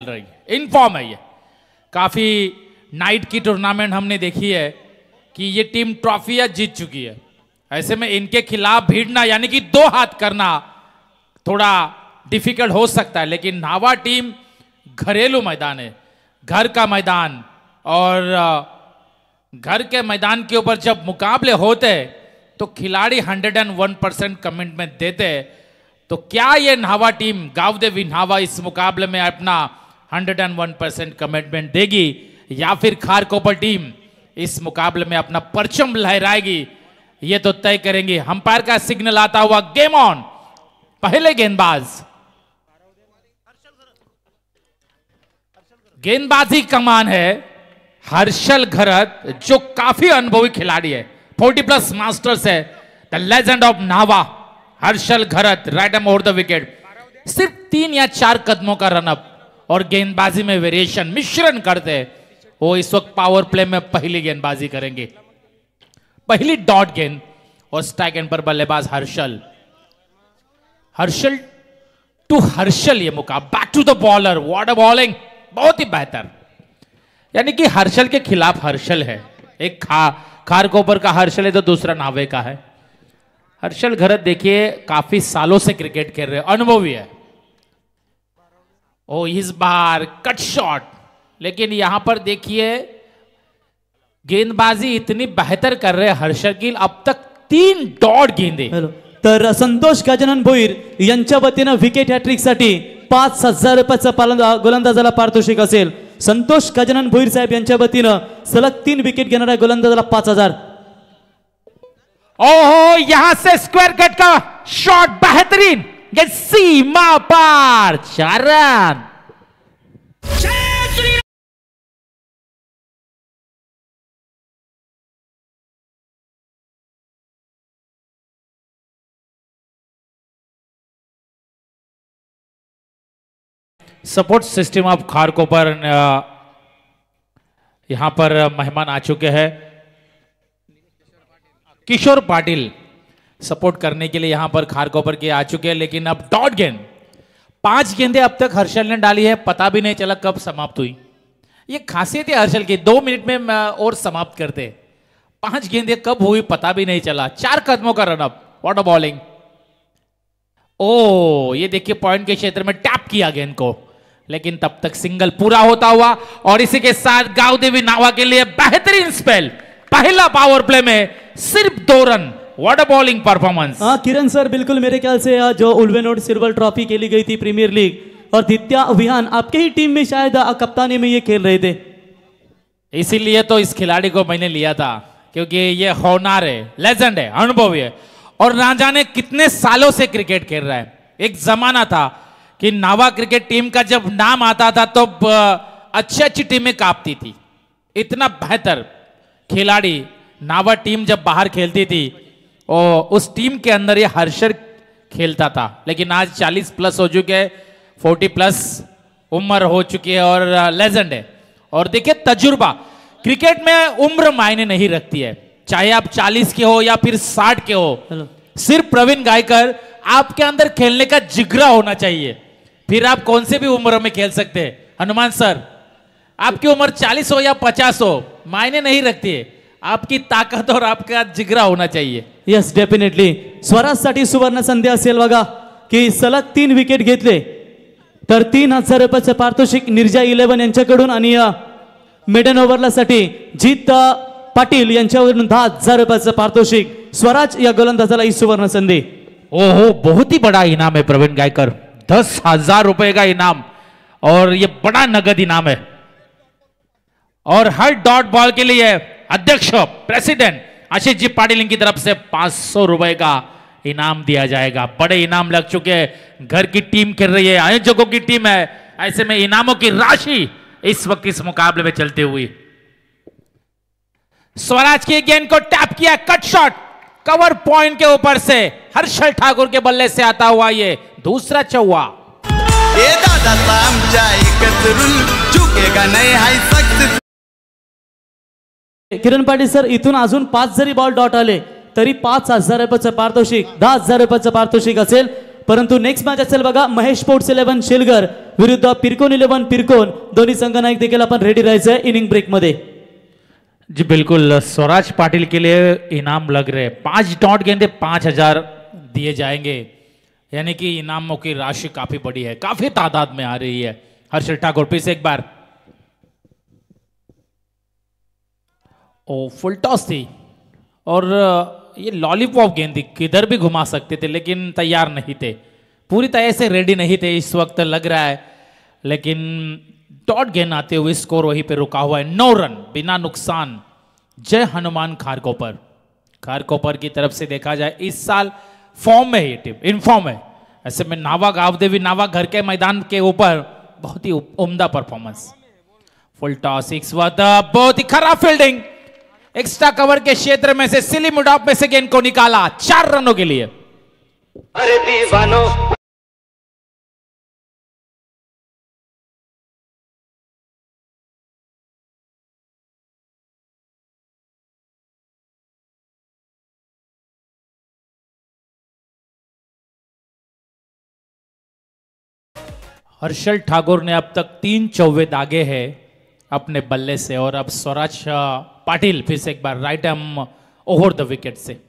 रही है। इनफॉर्म है ये। काफ़ी नाइट की टूर्नामेंट हमने देखी है कि ये टीम ट्रॉफियाँ जीत चुकी है। ऐसे में इनके खिलाफ भिड़ना, यानी कि दो हाथ करना थोड़ा डिफ़िकल्ट हो सकता है, लेकिन नावा टीम घरेलू मैदान है। घर का मैदान और घर के मैदान के ऊपर जब मुकाबले होते तो खिलाड़ी 101 परसेंट कमिटमेंट देते तो क्या ये नावा टीम गावदेवी नावा इस मुकाबले में अपना 101 परसेंट कमिटमेंट देगी या फिर खारकोपर टीम इस मुकाबले में अपना परचम लहराएगी। ये तो तय करेंगे। अंपायर का सिग्नल आता हुआ गेम ऑन। पहले गेंदबाज। गेंदबाजी कमान है हर्षल घरत, जो काफ़ी अनुभवी खिलाड़ी है। 40 प्लस मास्टर्स है। The legend of Nava, Harshal Gharat, right arm over the wicket. सिर्फ़ तीन या चार कदमों का रनअप और गेंदबाजी में वेरिएशन मिश्रण करते हैं। वो इस वक्त पावर प्ले में पहली गेंदबाजी करेंगे। पहली डॉट गेंद और स्ट्राइक एंड पर बल्लेबाज हर्षल। हर्षल टू हर्षल ये मुकाबला back to the bowler what a bowling बहुत ही बेहतर। यानी कि हर्षल के खिलाफ हर्षल है। एक खा खारकोपर का हर्षल है तो दूसरा नावे का है। हर्षल घरत देखिए, काफ़ी सालों से क्रिकेट खेल रहे अनुभवी है। ओ इस बार कट शॉट लेकिन यहां पर देखिए गेंदबाजी इतनी बेहतर कर रहे हैं हर्षल की अब तक तीन डॉट गेंदे। तर संतोष गजानन भोईर यांच्या वतीनं विकेट हॅट्रिकसाठी पाच हजार रुपयाचं पालन गोलंदाजाला पारितोषिक असेल. संतोष गजानन भोईर साहेब यांच्या वतीनं सलग तीन विकेट घेणाऱ्या गोलंदाजाला पाच हजार. ओहो यहां से स्क्वायर कट का शॉट बेहतरीन. ये सीमा पार चार support system of Kharkopar यहाँ पर मेहमान आ चुके हैं। किशोर पाटिल। सपोर्ट करने के लिए यहाँ पर खारकोपर के आ चुके हैं, लेकिन अब डॉट गेंद। पाँच गेंदें अब तक हर्षल ने डाली है, पता भी नहीं चला कब समाप्त हुई। ये खासियत है हर्षल की, दो मिनट में और समाप्त करते पाँच गेंदे कब हुई पता भी नहीं चला। चार कदमों का run up what a bowling ओ, ये देखिए पॉइंट के क्षेत्र में टैप किया गेंद को। लेकिन तब तक सिंगल पूरा होता हुआ, और इसी के साथ गाँव देवी नावा के लिए बेहतरीन स्पेल पहला पावर प्ले में सिर्फ़ दो run. What a bowling performance हाँ किरण सर बिल्कुल मेरे ख्याल से जो उल्वेनोड सिल्वर ट्रॉफी खेली गई थी प्रीमियर लीग और दित्या अभियान आपके ही टीम में शायद कप्तानी में ये खेल रहे थे। इसीलिए तो इस खिलाड़ी को मैंने लिया था क्योंकि ये होनार है लेजेंड है अनुभवी है। और ना जाने कितने सालों से क्रिकेट खेल रहा है। एक जमाना था कि नावा क्रिकेट टीम का जब नाम आता था तो अच्छी अच्छी टीमें कांपती थी। इतना बेहतर खिलाड़ी नावा टीम जब बाहर खेलती थी और उस टीम के अंदर ये हर्षर खेलता था। लेकिन आज 40 प्लस हो चुके हैं 40 प्लस उम्र हो चुकी है और लेजेंड है। और देखिए तजुर्बा क्रिकेट में उम्र मायने नहीं रखती है। चाहे आप 40 के हो या फिर 60 के हो सिर्फ़ प्रवीण गायकर आपके अंदर खेलने का जिगरा होना चाहिए। फिर आप कौन से भी उम्र में खेल सकते हैं? हनुमान सर आपकी उम्र 40 हो या 50 हो मायने नहीं रखती है। आपकी ताकत और आपका जिगरा होना चाहिए। येस डेफिनेटली स्वराजसाठी सुवर्ण संधी असेल बघा. की सलग तीन विकेट घेतले. तर तीन हजार रुपयाचं पारितोषिक निर्जा इलेव्हन यांच्याकडून आणि मिडन ओव्हरला साठी जीत पाटील यांच्यावरून दहा हजार रुपयाचं पारितोषिक. स्वराज या गोलंदाजाला ही सुवर्ण संधी. ओहो बहुत ही बड़ा इनाम है प्रवीण गायकर. दस हजार रुपए का इनाम? और ये बड़ा नगद इनाम है और हर डॉट बॉल के लिए अध्यक्ष प्रेसिडेंट आशीष जी पाटिल इनकी तरफ़ से पाँच सौ रुपए का इनाम दिया जाएगा। बड़े इनाम लग चुके हैं। घर की टीम खेल रही है। आयोजकों की टीम है। ऐसे में इनामों की राशि इस वक्त इस मुकाबले में चलती हुई। स्वराज की गेंद को tap KIA. Cut shot. Cover point के ऊपर से हर्षल ठाकुर के बल्ले से आता हुआ ये दूसरा चौवा। चुकेगा नाही हाय सक्सेस किरण पाटील सर इथून अजून पाच जरी बॉल डॉट आले तरी पाच हजार रुपयाचं पारितोषिक दहा हजार रुपयाचं पारितोषिक असेल. परंतु नेक्स्ट मॅच असेल बघा महेश स्पोर्ट्स इलेव्हन शेलगर विरुद्ध पिरकोन इलेव्हन पिरकोन. दोन्ही संघ देखील आपण रेडी राहायचं आहे इनिंग ब्रेकमध्ये जी बिल्कुल स्वराज पाटिल के लिए इनाम लग रहे. हैं पांच डॉट गेंदे पांच हजार दिए जाएंगे. यानी कि इनामों की राशि काफी बड़ी है. काफी तादाद में आ रही है. हर्षल ठाकुर फिर से एक बार. ओ फुल टॉस थी। और ये लॉलीपॉप गेंद थी। किधर भी घुमा सकते थे, लेकिन तैयार नहीं थे। पूरी तरह से रेडी नहीं थे, इस वक्त लग रहा है। लेकिन, डॉट गेंद आते हुए स्कोर वहीं पे रुका हुआ है। नौ रन, बिना नुकसान। जय हनुमान खारकोपर। खारकोपर की तरफ़ से देखा जाए, इस साल फॉर्म में है टीम इन फॉर्म है। ऐसे में नावा गावदेवी, नावा घर के मैदान के ऊपर बहुत ही उम्दा परफॉर्मेंस फुल टॉस सिक्स बहुत ही खराब फील्डिंग एक्स्ट्रा कवर के क्षेत्र में से सिली मुडाप में से गेंद को निकाला चार रनों के लिए। अरे दीवानो। हर्षल ठाकुर ने अब तक तीन चौवे दागे हैं अपने बल्ले से और अब स्वराज पाटिल, फिर से एक बार right arm over the wicket say.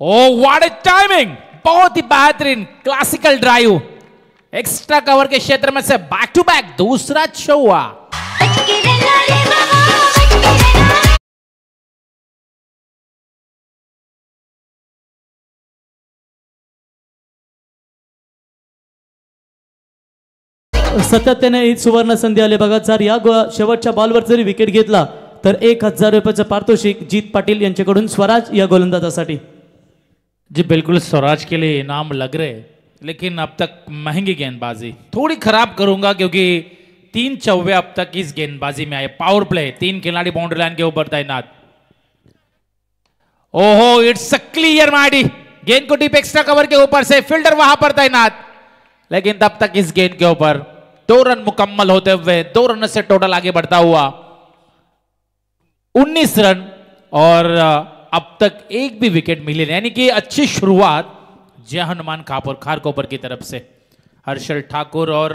O what a timing बहुत ही बेहतरीन क्लासिकल ड्राइव एक्स्ट्रा कवर के क्षेत्र में से बैक टू बैक दूसरा चौवा सातत्याने ही सुवर्ण संधी आली. बघा जर या गो- शेवटच्या बॉलवर जरी विकेट घेतला तर एक हजार रुपयाचं पारितोषिक जीत पाटील यांच्याकडून स्वराज या गोलंदाजासाठी. जी बिल्कुल स्वराज के लिए इनाम लग रहे लेकिन अब तक महंगी गेंदबाजी. थोड़ी खराब करूंगा क्योंकि तीन चौवे अब तक इस गेंदबाजी में आए। पावर प्ले तीन खिलाड़ी बाउंड्री लाइन के ऊपर तैनात। ओहो इट्स अ क्लियर माडी गेंद को डीप एक्स्ट्रा कवर के ऊपर से फील्डर वहां पर तैनात। लेकिन तब तक इस गेंद के ऊपर दो रन मुकम्मल होते हुए दो रन से टोटल आगे बढ़ता हुआ 19 रन और अब तक एक भी विकेट मिली नहीं। यानी कि अच्छी शुरुआत जय हनुमान खापुर खारकोपर की तरफ़ से। हर्षल ठाकुर और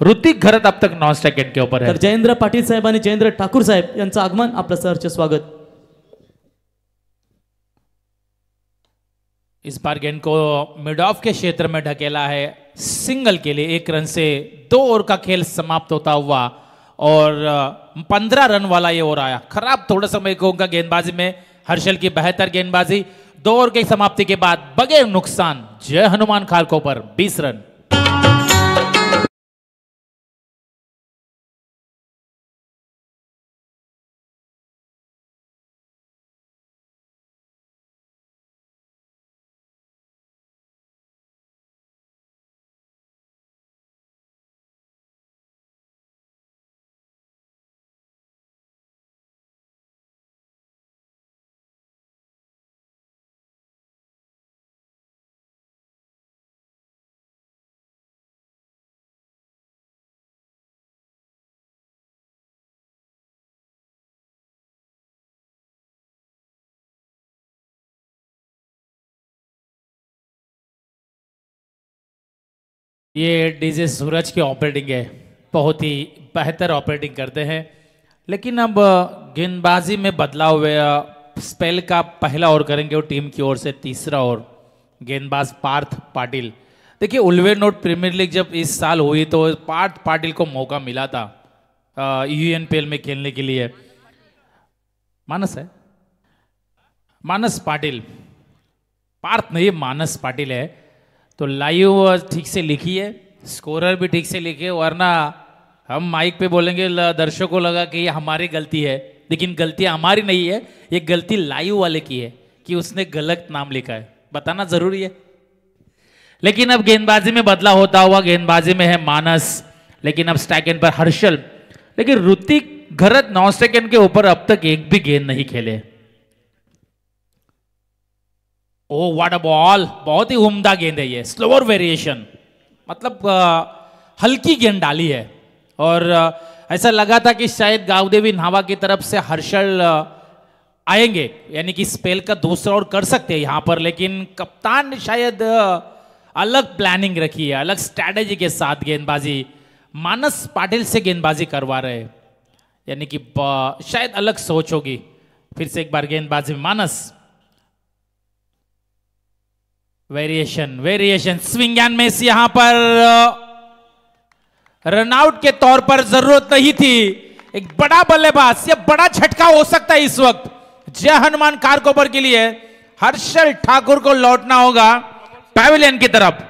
ऋतिक घरत अब तक नॉन स्ट्राइक के ऊपर है। तर जयेंद्र पाटील साहेब आणि जयेंद्र ठाकूर साहेब यांचं आगमन आपलं सहर्ष स्वागत. इस बार गेंद को मिड ऑफ़ के क्षेत्र में ढकेला है। सिंगल के लिए एक रन से दो ओवर का खेल समाप्त होता हुआ और पंद्रह रन वाला ये ओवर आया। खराब थोड़ा समय को उनका गेंदबाजी में। हर्षल की बेहतर गेंदबाजी। दो ओवर की समाप्ति के बाद बगैर नुकसान। जय हनुमान खालको पर, बीस रन। ये डीजे सूरज की ऑपरेटिंग है, बहुत ही बेहतर ऑपरेटिंग करते हैं। लेकिन अब गेंदबाजी में बदलाव हुआ स्पेल का पहला ओवर करेंगे और टीम की ओर से तीसरा ओवर गेंदबाज पार्थ पाटिल। देखिए उल्वे नोट प्रीमियर लीग जब इस साल हुई तो पार्थ पाटिल को मौका मिला था यूएनपीएल में खेलने के लिए। मानस है? मानस पाटिल। पार्थ नहीं, मानस पाटिल है। तो लाइव ठीक से लिखिए स्कोरर भी ठीक से लिखिए वरना हम माइक पे बोलेंगे दर्शकों को लगा कि ये हमारी गलती है। लेकिन गलती हमारी नहीं है, ये गलती लाइव वाले की है कि उसने गलत नाम लिखा है। बताना ज़रूरी है। लेकिन अब गेंदबाजी में बदलाव होता हुआ, गेंदबाजी में है मानस, लेकिन अब स्टैकेंड पर हर्षल। लेकिन ऋतिक, घरत नौ सेकेंड के ऊपर अब तक एक भी गेंद नहीं खेले। ओ व्हाट अ बॉल बहुत ही उम्दा गेंद है ये. स्लोअर वेरिएशन मतलब हल्की गेंद डाली है. और ऐसा लगा था कि शायद गावदेवी नावा की तरफ़ से हर्षल आएँगे. यानी कि स्पेल का दूसरा और कर सकते हैं यहाँ पर, लेकिन कप्तान ने शायद अलग प्लानिंग रखी है, अलग स्ट्रैटेजी के साथ गेंदबाजी. मानस पाटिल से गेंदबाजी करवा रहे यानी कि शायद अलग सोच होगी. फिर से एक बार गेंदबाजी Manas. Variation variation swing and miss यहाँ पर रनआउट के तौर पर ज़रूरत नहीं थी। एक बड़ा बल्लेबाज, या बड़ा झटका हो सकता है इस वक्त। जय हनुमान कारकोपर के लिए हर्षल ठाकुर को लौटना होगा पैविलियन की तरफ़।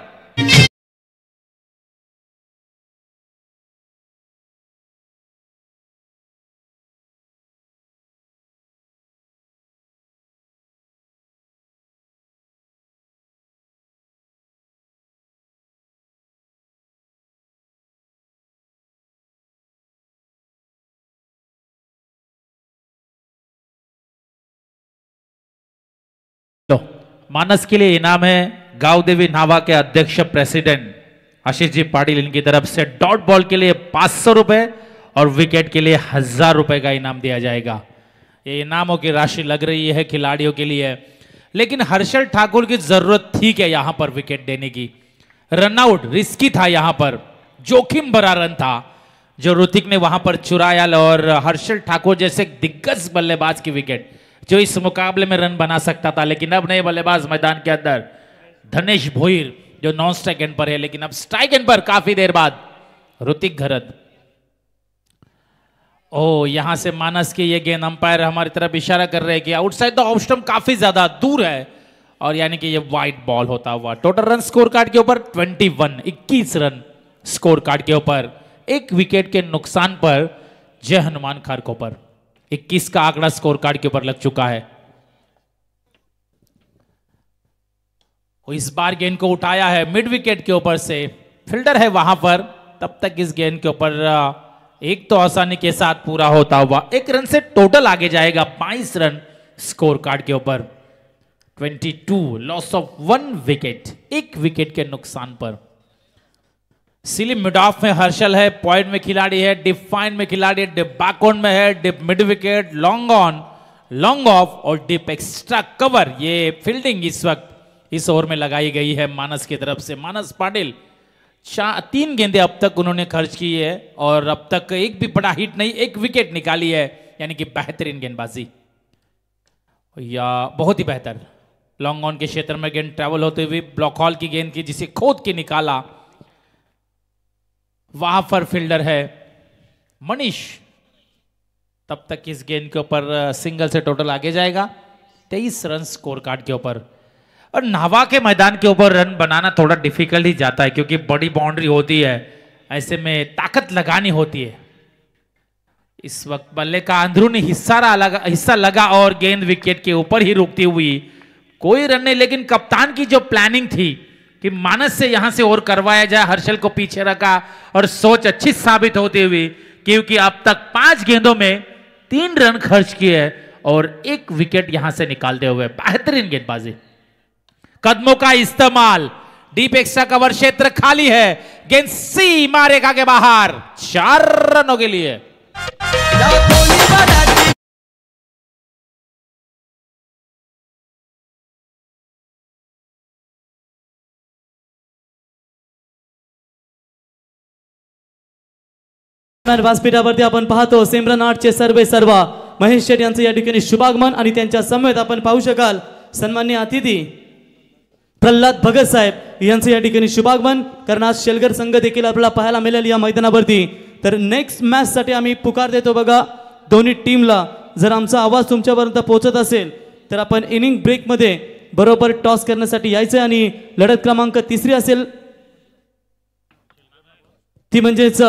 मानस के लिए इनाम है गाँव देवी नावा के अध्यक्ष प्रेसिडेंट आशीष जी पाटिल इनकी तरफ़ से डॉट बॉल के लिए पाँच सौ रुपए और विकेट के लिए हज़ार रुपए का इनाम दिया जाएगा। ये इनामों की राशि लग रही है खिलाड़ियों के लिए। लेकिन हर्षल ठाकुर की ज़रूरत थी क्या यहाँ पर विकेट देने की? रनआउट रिस्की था यहाँ पर। जोखिम भरा रन था। जो ऋतिक ने वहाँ पर चुराया और हर्षल ठाकुर जैसे दिग्गज बल्लेबाज की विकेट। जो इस मुकाबले में रन बना सकता था, लेकिन अब नए बल्लेबाज मैदान के अंदर। धनेश भोईर, जो नॉन स्ट्राइक एंड पर है, लेकिन अब स्ट्राइक एंड पर काफ़ी देर बाद ऋतिक घरत। ओ, यहाँ से मानस की ये गेंद, अंपायर हमारी तरफ़ इशारा कर रहे हैं कि आउटसाइड द स्टंप काफ़ी ज़्यादा दूर है, और यानी कि ये वाइट बॉल होता हुआ। टोटल रन स्कोर कार्ड के ऊपर 21 21 रन स्कोर कार्ड के ऊपर। एक विकेट के नुकसान पर जय हनुमान खारको पर। 21 का आंकड़ा स्कोर कार्ड के ऊपर लग चुका है। इस बार गेंद को उठाया है, मिड विकेट के ऊपर से। फील्डर है वहाँ पर, तब तक इस गेंद के ऊपर एक तो आसानी के साथ पूरा होता हुआ, एक रन से टोटल आगे जाएगा बाईस रन स्कोर कार्ड के ऊपर। 22 लॉस ऑफ़ वन विकेट एक विकेट के नुकसान पर। सिली मिड ऑफ़ में हर्षल है, पॉइंट में खिलाड़ी है, डिप फाइन में खिलाड़ी है, डिप बैकऑन में है, deep mid wicket long on long off और डिप एक्स्ट्रा कवर ये फील्डिंग इस वक्त, इस ओवर में लगाई गई है मानस की तरफ़ से। मानस पाटिल तीन गेंदे अब तक उन्होंने खर्च की है और अब तक एक भी बड़ा हिट नहीं, एक विकेट निकाली है, यानी कि बेहतरीन गेंदबाजी। या, बहुत ही बेहतर। लॉन्ग ऑन के क्षेत्र में गेंद ट्रेवल होते हुए ब्लॉक हॉल की गेंद की जिसे खोद के निकाला वहाँ पर फील्डर है मनीष। तब तक इस गेंद के ऊपर सिंगल से टोटल आगे जाएगा। तेईस रन स्कोर कार्ड के ऊपर। और नावा के मैदान के ऊपर रन बनाना थोड़ा डिफ़िकल्ट ही जाता है, क्योंकि बड़ी बाउंड्री होती है। ऐसे में ताकत लगानी होती है। इस वक्त बल्ले का अंदरूनी हिस्सा लगा हिस्सा लगा और गेंद विकेट के ऊपर ही रुकती हुई। कोई रन नहीं, लेकिन कप्तान की जो प्लानिंग थी कि मानस से यहाँ से और करवाया जाए, हर्षल को पीछे रखा और सोच अच्छी साबित होती हुई, क्योंकि अब तक पाँच गेंदों में तीन रन खर्च किए और एक विकेट यहाँ से निकालते हुए, बेहतरीन गेंदबाजी। कदमों का इस्तेमाल, डीप एक्स्ट्रा कवर क्षेत्र खाली है, गेंद सी मारेगा के बाहर, चार रनों के लिए। व्यासपीठावरती आपण पाहतो सिमरन आर्टचे सर्वे सर्वा. महेश शेठ यांचं या ठिकाणी शुभागमन आणि त्यांच्या समवेत आपण पाहू शकाल. सन्मान्य अतिथी प्रल्हाद भगत साहेब यांचं या ठिकाणी शुभागमन कारण आज शेलगर संघ देखील आपल्याला पाहायला मिळेल या मैदानावरती. तर नेक्स्ट मॅचसाठी आम्ही पुकार देतो बघा दोन्ही टीमला जर आमचा आवाज तुमच्यापर्यंत पोहोचत असेल तर आपण इनिंग ब्रेकमध्ये बरोबर टॉस करण्यासाठी यायचं आणि लढत क्रमांक तिसरी असेल. ती म्हणजेच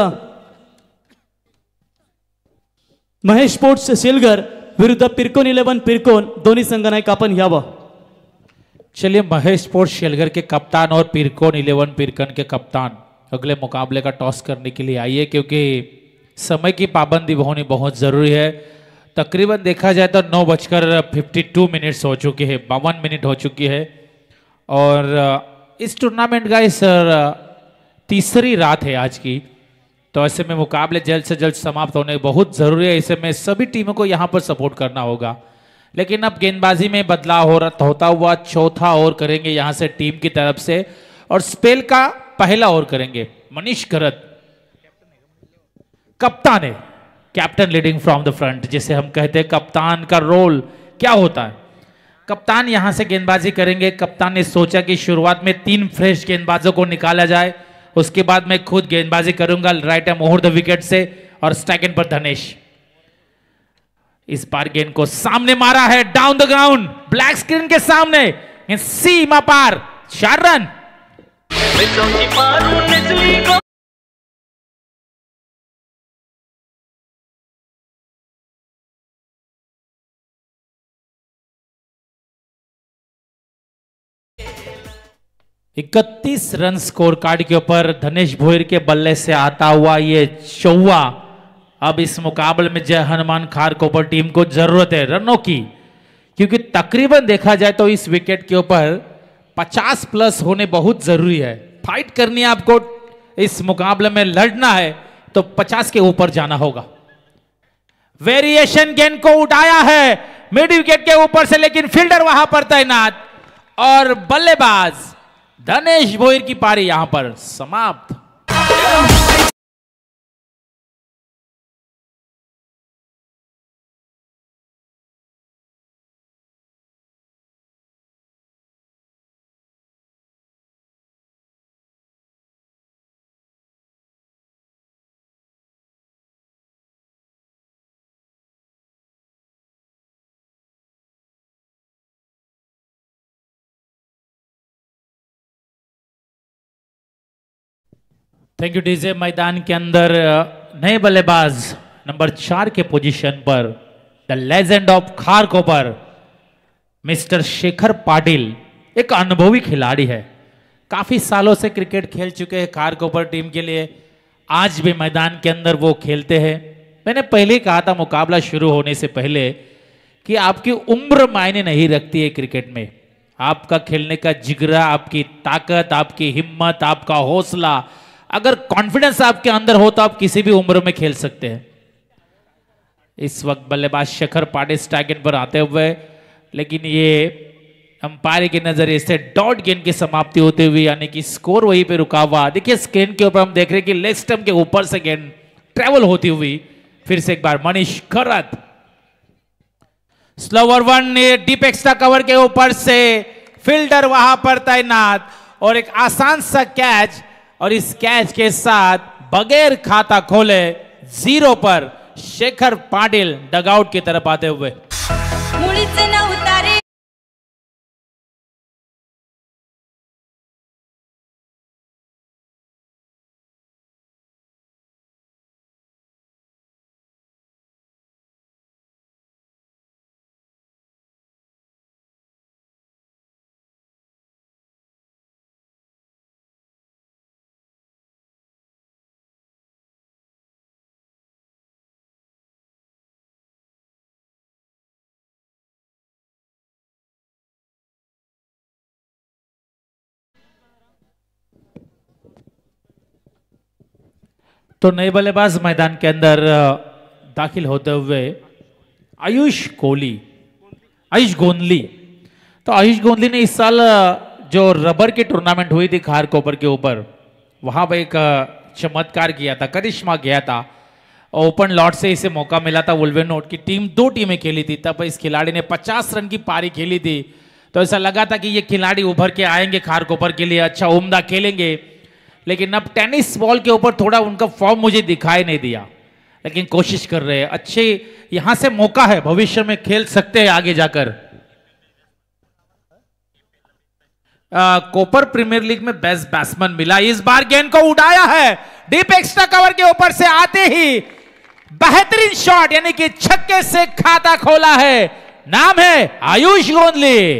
महेश स्पोर्ट्स शेलगर विरुद्ध पिरकोन इलेवन, पिरकोन, दोन्ही संघनायक आपण यावं. चलिए, महेश स्पोर्ट्स शेलगर के कप्तान और पिरकोन इलेवन, पिरकन के कप्तान, अगले मुकाबले का टॉस करने के लिए आइए, क्योंकि समय की पाबंदी होनी बहुत ज़रूरी है। तकरीबन देखा जाए तो नौ बजकर फिफ्टी टू मिनट्स हो चुके हैं, बावन मिनट हो चुकी है। और इस टूर्नामेंट का इस तीसरी रात है आज की। तो ऐसे में मुकाबले जल्द से जल्द समाप्त होने बहुत ज़रूरी है। ऐसे में सभी टीमों को यहाँ पर सपोर्ट करना होगा। लेकिन अब गेंदबाजी में बदलाव हो रहा, होता हुआ चौथा ओवर करेंगे यहाँ से टीम की तरफ़ से और स्पेल का पहला ओवर करेंगे। मनीष करत कप्तान है। Captain leading from the front जिसे हम कहते हैं कप्तान का रोल क्या होता है? कप्तान यहाँ से गेंदबाजी करेंगे। कप्तान ने सोचा कि शुरुआत में तीन फ्रेश गेंदबाजों को निकाला जाए। उसके बाद मैं खुद गेंदबाजी करूँगा right arm over the wicket से और स्टैकेंड पर धनेश। इस बार गेंद को सामने मारा है down the ground black screen के सामने। सीमा पार, चार रन। इकतीस रन स्कोर कार्ड के ऊपर धनेश भोईर के बल्ले से आता हुआ ये चौवा। अब इस मुकाबले में जय हनुमान खार के ऊपर टीम को ज़रूरत है रनों की। क्योंकि तकरीबन देखा जाए तो इस विकेट के ऊपर 50 प्लस होने बहुत ज़रूरी है। फाइट करनी है आपको, इस मुकाबले में लड़ना है तो 50 के ऊपर जाना होगा। वेरिएशन गेंद को उठाया है, मिड विकेट के ऊपर से, लेकिन फील्डर वहाँ पर तैनात, और बल्लेबाज धनेश भोईर की पारी यहां पर समाप्त। थैंक यू डीजे मैदान के अंदर नए बल्लेबाज, नंबर चार के position per the legend of Kharkopar mister Shekhar Patil, एक अनुभवी खिलाड़ी है। काफ़ी सालों से क्रिकेट खेल चुके हैं खारकोपर टीम के लिए। आज भी मैदान के अंदर वो खेलते हैं। मैंने पहले ही कहा था, मुकाबला शुरू होने से पहले, कि आपकी उम्र मायने नहीं रखती है क्रिकेट में। आपका खेलने का जिगरा, आपकी ताकत, आपकी हिम्मत, आपका हौसला अगर कॉन्फिडेंस आपके अंदर हो तो आप किसी भी उम्र में खेल सकते हैं। इस वक्त बल्लेबाज शेखर पाटिल स्टैगन पर आते हुए, लेकिन ये अंपायर के नज़रिए से डॉट गेंद की समाप्ति होते हुए, यानी कि स्कोर वहीं पे रुका हुआ। देखिए स्क्रीन के ऊपर हम देख रहे हैं कि लेग स्टम्प के ऊपर से गेंद ट्रेवल होती हुई, फिर से एक बार Manish Kharat. Slower one deep extra cover के ऊपर से फील्डर वहाँ पर तैनात, और एक आसान सा कैच और इस कैच के साथ बगैर खाता खोले जीरो पर शेखर पाटिल डगआउट की तरफ आते हुए। मुळीच न उतारे तो नए बल्लेबाज मैदान के अंदर दाखिल होते हुए आयुष कोहली, आयुष गोंदली। तो आयुष गोंदली ने इस साल जो रबर की टूर्नामेंट हुई थी खार कोपर के ऊपर, वहाँ पर एक चमत्कार किया था, करिश्मा गया था। ओपन लॉट से इसे मौका मिला था वुल्वेनोट की टीम, दो टीमें खेली थी, तब इस खिलाड़ी ने 50 रन की पारी खेली थी। तो ऐसा लगा था कि ये खिलाड़ी उभर के आएँगे खारकोपर के लिए अच्छा उमदा खेलेंगे। लेकिन अब टेनिस बॉल के ऊपर थोड़ा उनका फॉर्म मुझे दिखाई नहीं दिया। लेकिन कोशिश कर रहे हैं अच्छे यहाँ से मौका है भविष्य में खेल सकते हैं आगे जाकर। आ, कोपर प्रीमियर लीग में बेस्ट बैट्समैन मिला इस बार गेंद को उड़ाया है। डीप एक्स्ट्रा कवर के ऊपर से आते ही बेहतरीन शॉट यानी कि छक्के से खाता खोला है। नाम है आयुष गोंदली।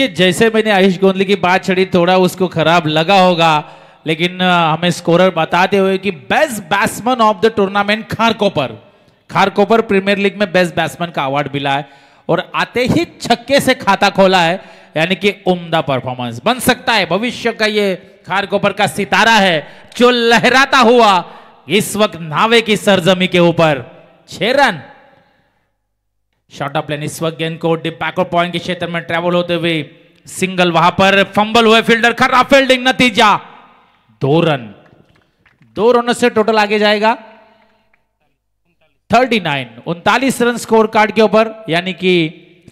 कि जैसे मैंने आयुष गोंदली की बात छड़ी, थोड़ा उसको खराब लगा होगा, लेकिन हमें स्कोरर बताते हुए कि best batsman of the tournament Kharkopar. Kharkopar premier league में बेस्ट बैट्समैन का अवार्ड मिला है, और आते ही छक्के से खाता खोला है, यानी कि उम्दा परफॉर्मेंस बन सकता है, भविष्य का ये खारकोपर का सितारा है, जो लहराता हुआ, इस वक्त नावे की सरजमी के ऊपर, छह रन। शॉर्ट प्लेन इस वक्त गेंद को डिप पॉइंट के क्षेत्र में ट्रेवल होते हुए सिंगल वहाँ पर फंबल हुए फील्डर खराब फील्डिंग नतीजा। दो रन दो रनों से टोटल आगे जाएगा। 39 उनतालीस रन स्कोर कार्ड के ऊपर, यानी कि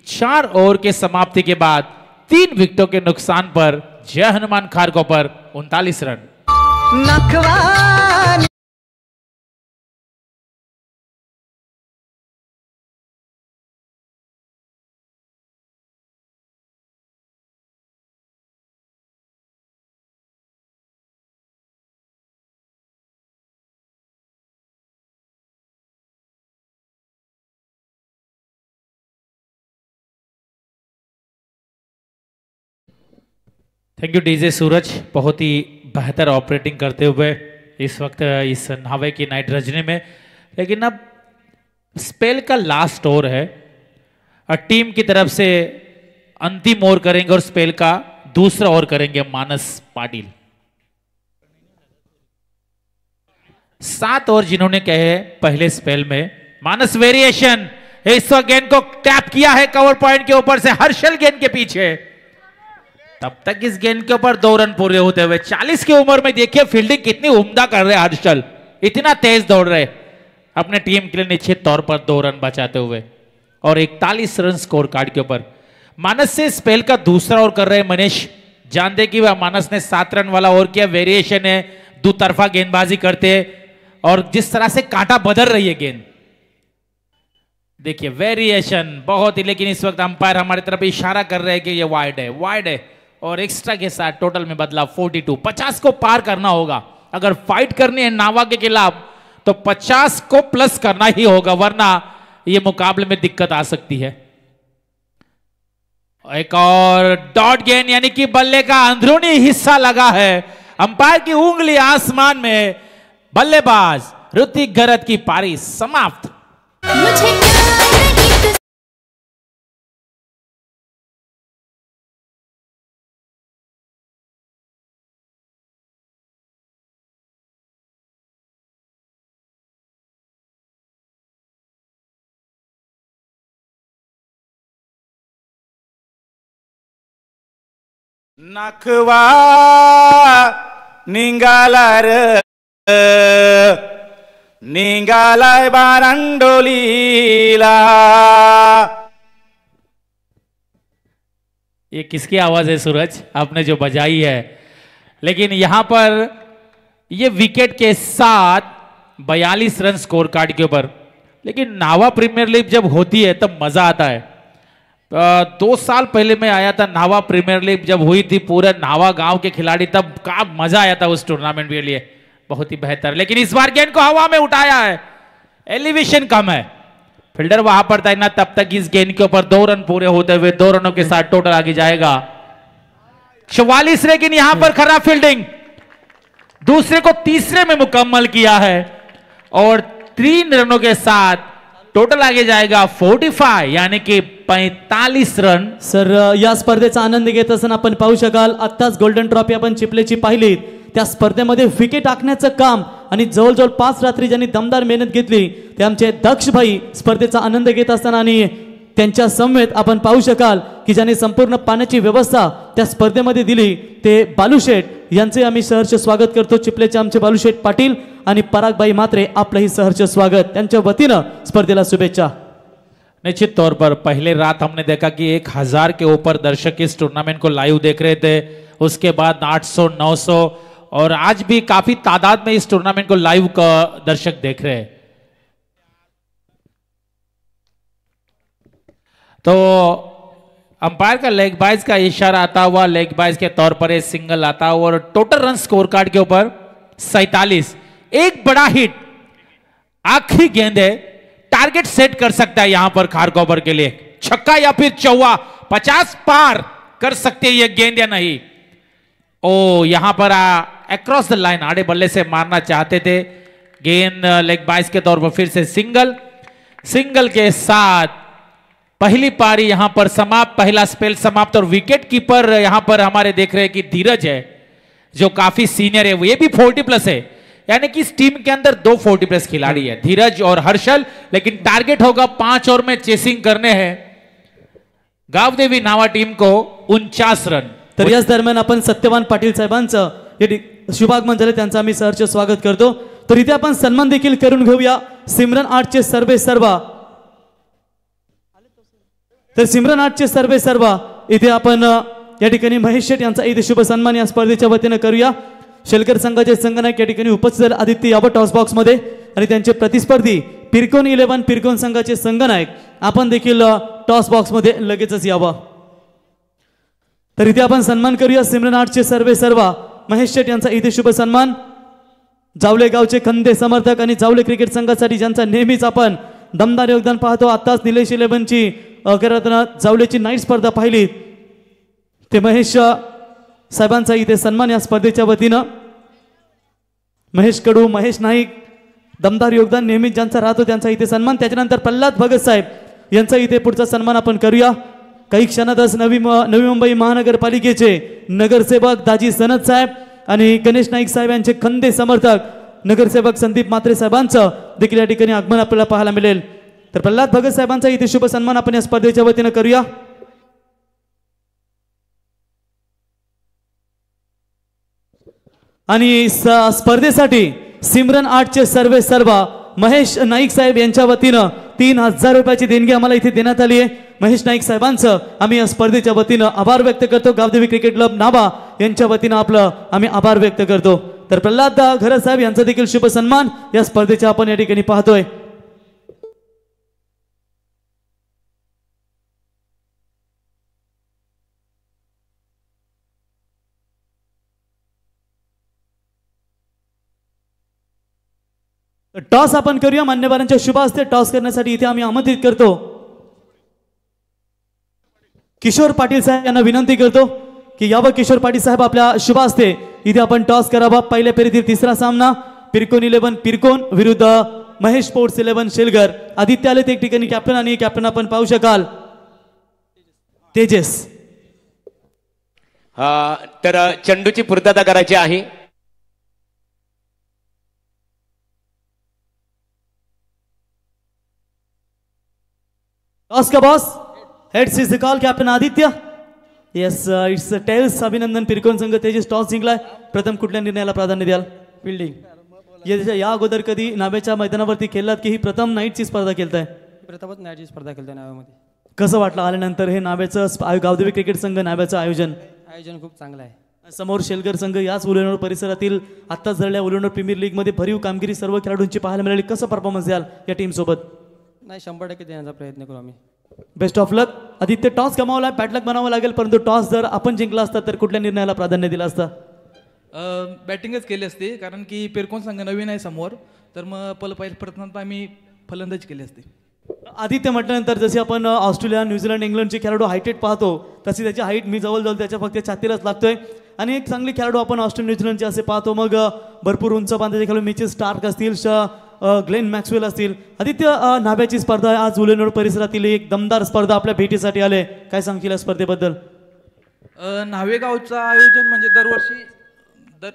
चार ओवर के समाप्ति के बाद तीन विकेटों के नुकसान पर जय हनुमान खारको पर उनतालीस run thank you DJ Suraj बहुत ही बेहतर ऑपरेटिंग करते हुए इस वक्त, इस नावे की नाइट रजनी में। लेकिन अब स्पेल का लास्ट ओवर है। और टीम की तरफ़ से अंतिम ओवर करेंगे और स्पेल का दूसरा ओवर करेंगे मानस पाटिल। सात ओवर जिन्होंने कहे पहले स्पेल में, मानस वेरिएशन इस गेंद को टैप किया है कवर पॉइंट के ऊपर से, हर्षल गेंद के पीछे। तब तक इस गेंद के ऊपर दो रन पूरे होते हुए 40 की उम्र में देखिए फील्डिंग कितनी उम्दा कर रहे हर्षल इतना तेज दौड़ रहे अपने टीम के लिए निश्चित तौर पर दो रन बचाते हुए और इकतालीस रन स्कोर कार्ड के ऊपर। मानस से स्पेल का दूसरा ओवर कर रहे मनीष। जानते कि वह मानस ने सात रन वाला ओवर किया वेरिएशन है, दो तरफा गेंदबाजी करते और जिस तरह से कांटा बदल रही है गेंद। देखिए वेरिएशन बहुत ही, लेकिन इस वक्त अंपायर हमारी तरफ़ इशारा कर रहे हैं कि ये वाइड है वाइड है। और एक्स्ट्रा के साथ टोटल में बदला 42 50 को पार करना होगा। अगर फाइट करनी है नावा के खिलाफ तो 50 को प्लस करना ही होगा, वरना ये मुकाबले में दिक्कत आ सकती है। एक और डॉट गेंद यानी कि बल्ले का अंदरूनी हिस्सा लगा है। अंपायर की उंगली आसमान में, बल्लेबाज ऋतिक गरत की पारी समाप्त। मुझे नखवा निघाला र निघालाय बारांडोलीला। ये किसकी आवाज़ है सूरज? आपने जो बजाई है। लेकिन यहाँ पर ये विकेट के साथ 42 रन स्कोर कार्ड के ऊपर। लेकिन नावा प्रीमियर लीग जब होती है, तब मज़ा आता है। दो साल पहले मैं आया था नावा प्रीमियर लीग, जब हुई थी पूरे नावा गाँव के खिलाड़ी, तब का मज़ा आया था उस टूर्नामेंट के लिए। बहुत ही बेहतर। लेकिन इस बार गेंद को हवा में उठाया है। एलिवेशन कम है। फील्डर वहाँ पर तैनात तब तक इस गेंद के ऊपर दो रन पूरे होते हुए दो रनों के साथ टोटल आगे जाएगा। चौवालीस लेकिन यहाँ पर खराब फील्डिंग दूसरे को तीसरे में मुकम्मल किया है। और तीन रनों के साथ टोटल आगे जाएगा। 45 यानी कि 45 रन. सर या स्पर्धेचा आनंद घेत असताना आपण पाहू शकाल आत्ताच गोल्डन ट्रॉफी आपण चिपलेची पाहिली त्या स्पर्धेमध्ये विकेट टाकण्याचं काम आणि जवळजवळ पाच रात्री ज्यांनी दमदार मेहनत घेतली ते आमचे दक्षभाई स्पर्धेचा आनंद घेत असताना आणि त्यांच्या समवेत आपण पाहू शकाल की ज्यांनी संपूर्ण पाण्याची व्यवस्था त्या स्पर्धेमध्ये दिली ते बालूशेठ यांचे आम्ही सहर्ष स्वागत करतो. चिपलेचे आमचे बालूशेठ पाटील आणि परागबाई मात्रे आपलंही सहर्ष स्वागत. त्यांच्या वतीनं स्पर्धेला शुभेच्छा. निश्चित तौर पर पहले रात हमने देखा कि एक हज़ार के ऊपर दर्शक इस टूर्नामेंट को लाइव देख रहे थे, उसके बाद 800 900 और आज भी काफ़ी तादाद में इस टूर्नामेंट को लाइव का दर्शक देख रहे हैं। तो अंपायर का लेग बाइज का इशारा आता हुआ लेग बाइज के तौर पर एक सिंगल आता हुआ और टोटल रन स्कोर कार्ड के ऊपर सैतालीस, एक बड़ा हिट आखिरी गेंद है। टारगेट सेट कर सकता है यहाँ पर खारकोबर के लिए। छक्का या फिर चौवा, पचास पार कर सकते हैं ये गेंद या नहीं। ओ, यहाँ पर अक्रॉस द लाइन आड़े बल्ले से मारना चाहते थे। गेंद लेग बाइस के तौर पर फिर से सिंगल सिंगल के साथ पहली पारी यहाँ पर समाप्त, पहला स्पेल समाप्त और विकेट कीपर यहाँ पर हमारे देख रहे हैं कि धीरज है, जो काफ़ी सीनियर है ये भी फोर्टी प्लस है। यानी कि इस टीम के अंदर दो फोर्टी प्लस खिलाड़ी है धीरज और हर्षल। लेकिन टारगेट होगा पांच ओवर में चेसिंग करने हैं। गावदेवी नावा टीम को उनचास रन। तर याच दरम्यान आपण सत्यवान पाटील साहेबांचं हे शुभागमन झाले त्यांचं आम्ही सहर्ष स्वागत करतो. तर इथे आपण सन्मान देखील करून घेऊया. सिमरन आर्टचे सर्वे सर्वा. तर सिमरन आर्टचे सर्वे सर्वा. इथे आपण या ठिकाणी महेश शेठ यांचा इथे शुभ सन्मान या स्पर्धेच्या वतीनं करूया. शेलकर संघाचे संगणक या ठिकाणी उपस्थित आदित्य यावं टॉस बॉक्समध्ये आणि त्यांचे प्रतिस्पर्धी पिरकोन इलेव्हन पिरकोन संघाचे संघनायक आपण देखील टॉस बॉक्समध्ये लगेचच यावं. तर इथे आपण सन्मान करूया. सिमरन आर्टचे सर्वे सर्वा. महेश शेट यांचा इथे शुभ सन्मान. जावले गावचे खंदे समर्थक आणि जावले क्रिकेट संघासाठी ज्यांचा नेहमीच आपण दमदार योगदान पाहतो आताच निलेश इलेव्हनची अ, खरं जावलेची नाईट स्पर्धा पाहिली ते महेश साहेबांचा इथे सन्मान या स्पर्धेच्या वतीनं. महेश कडू महेश नाईक दमदार योगदान नेहमीच ज्यांचा राहतो त्यांचा इथे सन्मान. त्याच्यानंतर प्रल्हाद भगत साहेब यांचा इथे पुढचा सन्मान आपण करूया. काही क्षणातच नवी म- नवी मुंबई महानगरपालिकेचे नगरसेवक दाजी सनद साहेब आणि गणेश नाईक साहेब यांचे खंदे समर्थक नगरसेवक संदीप मात्रे साहेबांचं देखील या ठिकाणी आगमन आपल्याला पाहायला मिळेल. तर प्रल्हाद भगत साहेबांचा इथे शुभ सन्मान आपण या स्पर्धेच्या वतीनं करूया. आणि स- स्पर्धेसाठी सिमरन आर्टचे सर्वे सर्वा महेश नाईक साहेब यांच्या वतीनं तीन हजार रुपयाची देणगी आम्हाला इथे देण्यात आली आहे. महेश नाईक साहेबांचं आम्ही या स्पर्धेच्या वतीनं आभार व्यक्त करतो. गावदेवी क्रिकेट क्लब नाबा यांच्या वतीनं आपलं आम्ही आभार व्यक्त करतो. तर प्रल्हाद घरसाहेब यांचा देखील शुभ सन्मान या स्पर्धेच्या आपण या ठिकाणी पाहतोय. टॉस आपण करूया. मान्यवरांच्या शुभ असते टॉस करण्यासाठी इथे आम्ही आमंत्रित करतो. किशोर पाटील साहेब यांना विनंती करतो की यावं किशोर पाटील साहेब आपल्या शुभ असते इथे आपण टॉस करावा. पहिल्या फेरीतील तिसरा सामना पिरकोन इलेव्हन पिरकोन विरुद्ध महेश स्पोर्ट्स इलेव्हन शेलगर आदित्य आले ते एक ठिकाणी कॅप्टन आणि कॅप्टन आपण पाहू शकाल. तेजस. हा, तर चंडूची चेंडूची पूर्तता करायची आहे. टॉस का boss heads is the call captain Aditya yes it's tails अभिनंदन पिरकोन संघ तेजस टॉस जिंकलाय प्रथम कुठल्या निर्णयाला प्राधान्य द्याल फिल्डिंग या अगोदर कधी नाव्याच्या मैदानावरती खेळलात की ही प्रथम नाईटची स्पर्धा खेळताय प्रथमच नाईटची स्पर्धा केली नावामध्ये कसं वाटलं आल्यानंतर हे नाव्याचं गावदेवी क्रिकेट संघ नाव्याचं आयोजन आयोजन खूप चांगलं आहे समोर शेलकर संघ याच उलेनोर परिसरातील आत्ताच झालेल्या उलेनोर प्रीमियर लीगमध्ये भरीव कामगिरी सर्व खेळाडूंची पाहायला मिळाली कसं परफॉर्मन्स द्याल या टीम सोबत नाही शंभर टक्के देण्याचा प्रयत्न करू आम्ही. Best of luck Aditya toss गमावला बॅटलक बनावं लागेल परंतु टॉस जर आपण जिंकला असता तर कुठल्या निर्णयाला प्राधान्य दिलं असतं? बॅटिंगच केली असती कारण की पेरकोन संघ नवीन आहे समोर तर मग पल पहिल्या प्रथम आम्ही फलंदाजी केली असती. आदित्य म्हटल्यानंतर जसे आपण ऑस्ट्रेलिया न्यूझीलंड इंग्लंडचे खेळाडू हायटेड पाहतो तशी त्याची हाईट मी जवळजवळ त्याच्या फक्त छातीलाच लागतोय. आणि एक चांगले खेळाडू आपण ऑस्ट्रेलिया न्यूझीलंडचे असे पाहतो मग भरपूर उंच बांधाचे खेळाडू मिचेस स्टार्क असतील श ग्लेन मॅक्सवेल असतील. आदित्य नाभ्याची स्पर्धा आज उलेनोड परिसरातील एक दमदार स्पर्धा आपल्या भेटीसाठी आले. काय सांगशील या स्पर्धेबद्दल? नावेगावचं न्हावेगावचं आयोजन म्हणजे दरवर्षी दर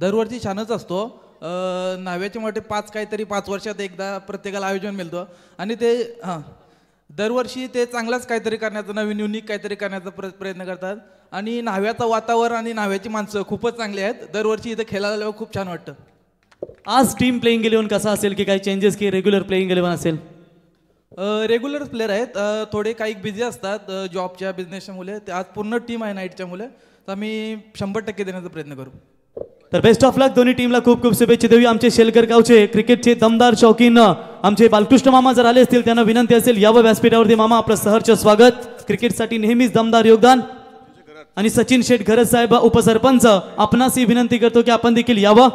दरवर्षी छानच असतो. नाव्याचे न्हाव्याचे मोठे पाच काहीतरी पाच वर्षात एकदा प्रत्येकाला आयोजन मिळतं. आणि ते हां दरवर्षी ते चांगलाच काहीतरी करण्याचा नवीन युनिक काहीतरी करण्याचा प्र प्रयत्न करतात. आणि न्हाव्याचं वातावरण आणि न्हाव्याची माणसं खूपच चांगली आहेत. दरवर्षी इथं खेळायला खूप छान वाटतं. आज टीम प्लेइंग इलेव्हन कसा असेल की काही चेंजेस की रेग्युलर प्लेइंग इलेव्हन असेल? रेग्युलर प्लेअर आहेत. अ, थोडे काही बिझी असतात अ, जॉबच्या बिझनेसच्या मुले. ते आज पूर्ण टीम आहे नाईटच्या मुले. तर आम्ही शंभर टक्के देण्याचा प्रयत्न करू. तर बेस्ट ऑफ लक दोन्ही टीमला खूप खूप शुभेच्छा देऊया. आमचे शेलकर गावचे क्रिकेटचे दमदार शौकीन आमचे बालकृष्ण मामा जर आले असतील त्यांना विनंती असेल यावं व्यासपीठावरती मामा आपलं सहर्ष स्वागत. क्रिकेटसाठी नेहमीच दमदार योगदान. आणि सचिन शेठ घरत साहेब उपसरपंच आपणास ही विनंती करतो की आपण देखील यावं.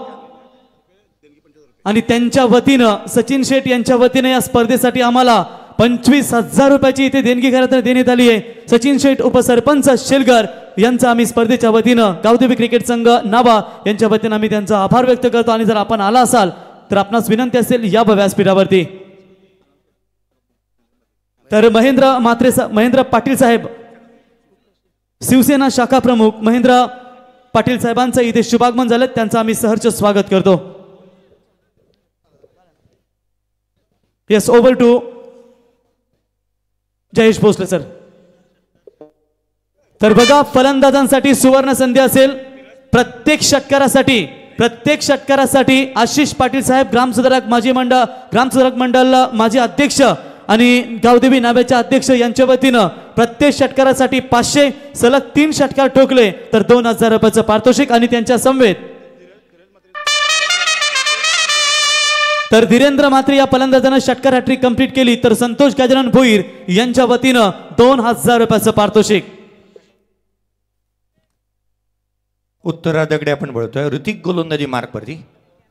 आणि त्यांच्या वतीनं सचिन शेठ यांच्या वतीनं या स्पर्धेसाठी आम्हाला पंचवीस हजार रुपयाची इथे देणगी खरं तर देण्यात आली आहे. सचिन शेठ उपसरपंच शेलगर यांचं आम्ही स्पर्धेच्या वतीनं गावदेवी क्रिकेट संघ नावा यांच्या वतीनं आम्ही त्यांचा आभार व्यक्त करतो. आणि जर आपण आला असाल तर आपणास विनंती असेल या व्यासपीठावरती. तर महेंद्र मात्रे महेंद्र पाटील साहेब शिवसेना शाखा प्रमुख महेंद्र पाटील साहेबांचं इथे शुभागमन झालं. त्यांचं आम्ही सहर्ष स्वागत करतो. Yes over to Jayesh Bhosale sir तर बघा फलंदाजांसाठी सुवर्ण संधी असेल. प्रत्येक षटकारासाठी प्रत्येक षटकारासाठी आशिष पाटील साहेब ग्रामसुधारक माजी मंडळ ग्रामसुधारक मंडळ माजी अध्यक्ष आणि गावदेवी नाभ्याच्या अध्यक्ष यांच्या वतीनं प्रत्येक षटकारासाठी पाचशे सलग तीन षटकार ठोकले. तर दोन हजार रुपयाचं पारितोषिक आणि त्यांच्या समवेत तर धीरेंद्र मात्रे या फलंदाजानं षटकार हॅट्रिक कंप्लीट केली. तर संतोष गजानन भोईर यांच्या वतीनं दोन हजार रुपयाचं पारितोषिक. उत्तरार्धाकडे आपण बोलतोय. ऋतिक गोलंदाजी मार्कवरती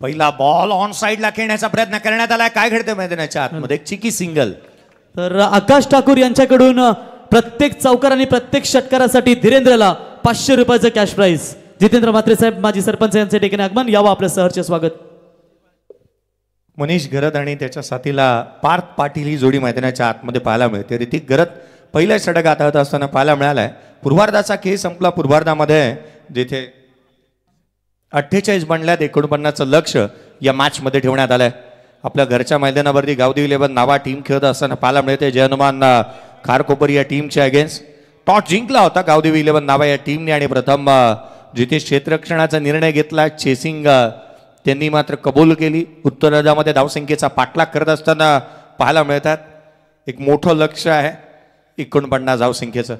पहिला बॉल ऑन साईडला खेळण्याचा प्रयत्न करण्यात आलाय. काय घडतंय मैदानाच्या आतमध्ये? एक चिकी सिंगल तर आकाश ठाकूर यांच्याकडून प्रत्येक चौकार आणि प्रत्येक षटकारासाठी धीरेंद्रला पाचशे रुपयाचं कॅश प्राईज जितेंद्र मात्रे साहेब माजी सरपंच यांचे टेकन आगमन. यावं आपलं सहर्ष स्वागत. मनीष गरद आणि त्याच्या साथीला पार्थ पाटील ही जोडी मैदानाच्या आतमध्ये पाहायला मिळते. ऋतिक गरद पहिल्या षटकात हाताळत असताना पाहायला मिळाला आहे पूर्वार्धाचा खेळ संपला पूर्वार्धामध्ये जिथे अठ्ठेचाळीस बनल्यात एकोणपन्नासचं लक्ष या मॅचमध्ये ठेवण्यात आलं आहे आपल्या घरच्या मैदानावरती गावदेवी इलेव्हन नावा टीम खेळत असताना पाहायला मिळते. जय हनुमान खारकोपर या टीमच्या अगेन्स्ट टॉस जिंकला होता गावदेवी इलेव्हन नावा या टीमने आणि प्रथम जिथे क्षेत्ररक्षणाचा निर्णय घेतला. चेसिंग त्यांनी मात्र कबूल केली. उत्तरार्धामध्ये धावसंख्येचा पाठलाग करत असताना पाहायला मिळतात. एक मोठं लक्ष आहे एकोणपन्नास धावसंख्येचं.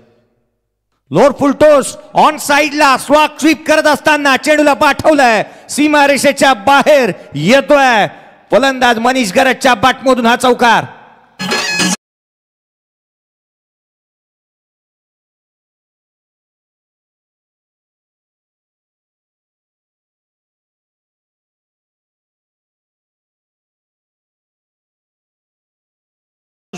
लोअर फुलटोस ऑन साईडला स्वाक स्वीप करत असताना चेंडूला पाठवलाय. सीमा रेषेच्या बाहेर येतोय. फलंदाज मनीष गरजच्या बाटमधून हा चौकार.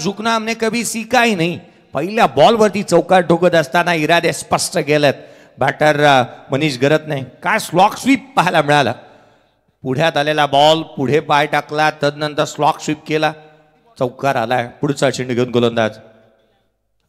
झुकणं कभी सीखा ही नाही. पहिल्या बॉलवरती चौकार ठोकत असताना इरादे स्पष्ट गेलेत बॅटर मनीष गरत नाही. काय स्लॉक स्वीप पाहायला मिळाला? पुढ्यात आलेला बॉल पुढे पाय टाकला तदनंतर स्लॉक स्वीप केला. चौकार आलाय पुढचा चेंडू घेऊन गोलंदाज.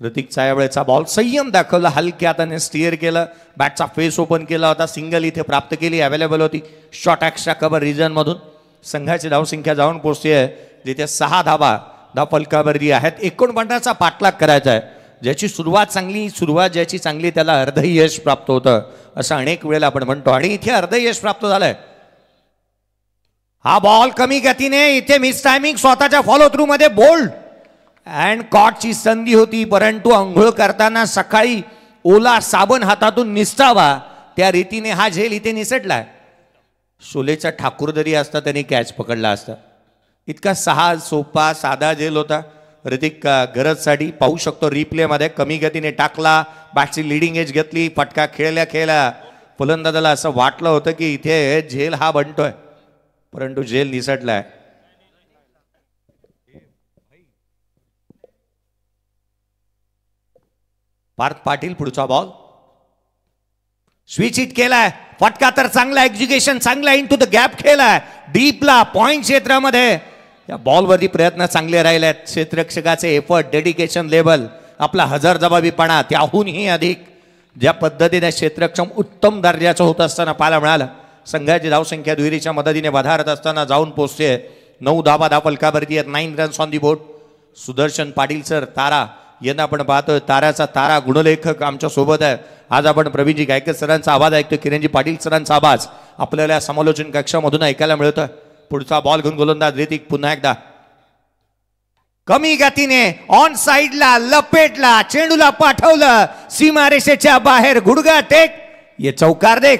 ऋतिकचा यावेळेचा बॉल संयम दाखवला हलक्या हाताने स्टिअर केलं. बॅटचा फेस ओपन केला होता सिंगल इथे प्राप्त केली अवेलेबल होती. शॉर्ट एक्स्ट्रा कबर रिजनमधून संघाची धावसंख्या जाऊन पोहोचते आहे जिथे सहा धावा दहा फलकावरती आहेत. एकोणपन्नासचा पाठलाग करायचा आहे. ज्याची सुरुवात चांगली सुरुवात ज्याची चांगली त्याला अर्ध यश प्राप्त होतं. असं अनेक वेळेला आपण म्हणतो. आणि इथे अर्ध यश प्राप्त झालंय. हा बॉल कमी गतीने इथे मिस टायमिंग स्वतःच्या फॉलो थ्रू मध्ये बोल्ड अँड कॉटची संधी होती. परंतु आंघोळ करताना सकाळी ओला साबण हातातून निसटावा. त्या रीतीने हा झेल इथे निसटलाय. शोलेचा ठाकूर जरी असता त्याने कॅच पकडला असता. इतका सहा सोपा साधा झेल होता. ऋतिक गरजसाठी पाहू शकतो रिप्लेमध्ये कमी गतीने टाकला बॅटची लिडिंग एज घेतली फटका खेळल्या खेळल्या. फलंदाजाला असं वाटलं होतं की इथे झेल हा बनतोय. परंतु झेल निसटलाय. पार्थ पाटील पुढचा बॉल स्विच हिट केलाय. फटका तर चांगला एक्झिक्युशन चांगला इन टू द गॅप खेळलाय डीपला पॉइंट क्षेत्रामध्ये. या बॉलवरती प्रयत्न चांगले राहिले आहेत क्षेत्ररक्षकाचे एफर्ट डेडिकेशन लेवल आपला हजर जबाबीपणा त्याहूनही अधिक. ज्या पद्धतीने क्षेत्रक्षम उत्तम दर्जाचं होत असताना पाहायला मिळालं. संघाची धावसंख्या दुहेरीच्या मदतीने वधारत असताना जाऊन पोचते नऊ धाबा धाव फलकावरती आहेत nine runs on the board Sudarshan Patil sir तारा. यांना आपण पाहतोय ताराचा तारा गुणलेखक आमच्यासोबत आहे. आज आपण प्रवीणजी गायकर सरांचा आवाज ऐकतो किरणजी पाटील सरांचा आवाज. आपल्याला समालोचन कक्षामधून ऐकायला मिळतोय. पुढचा बॉल घेऊन गोलंदाज ऋतिक पुन्हा एकदा. कमी गतीने ऑन साईडला लपेटला चेंडूला पाठवलं. सीमारेषेच्या बाहेर गुडगा टेक. ये चौकार देख.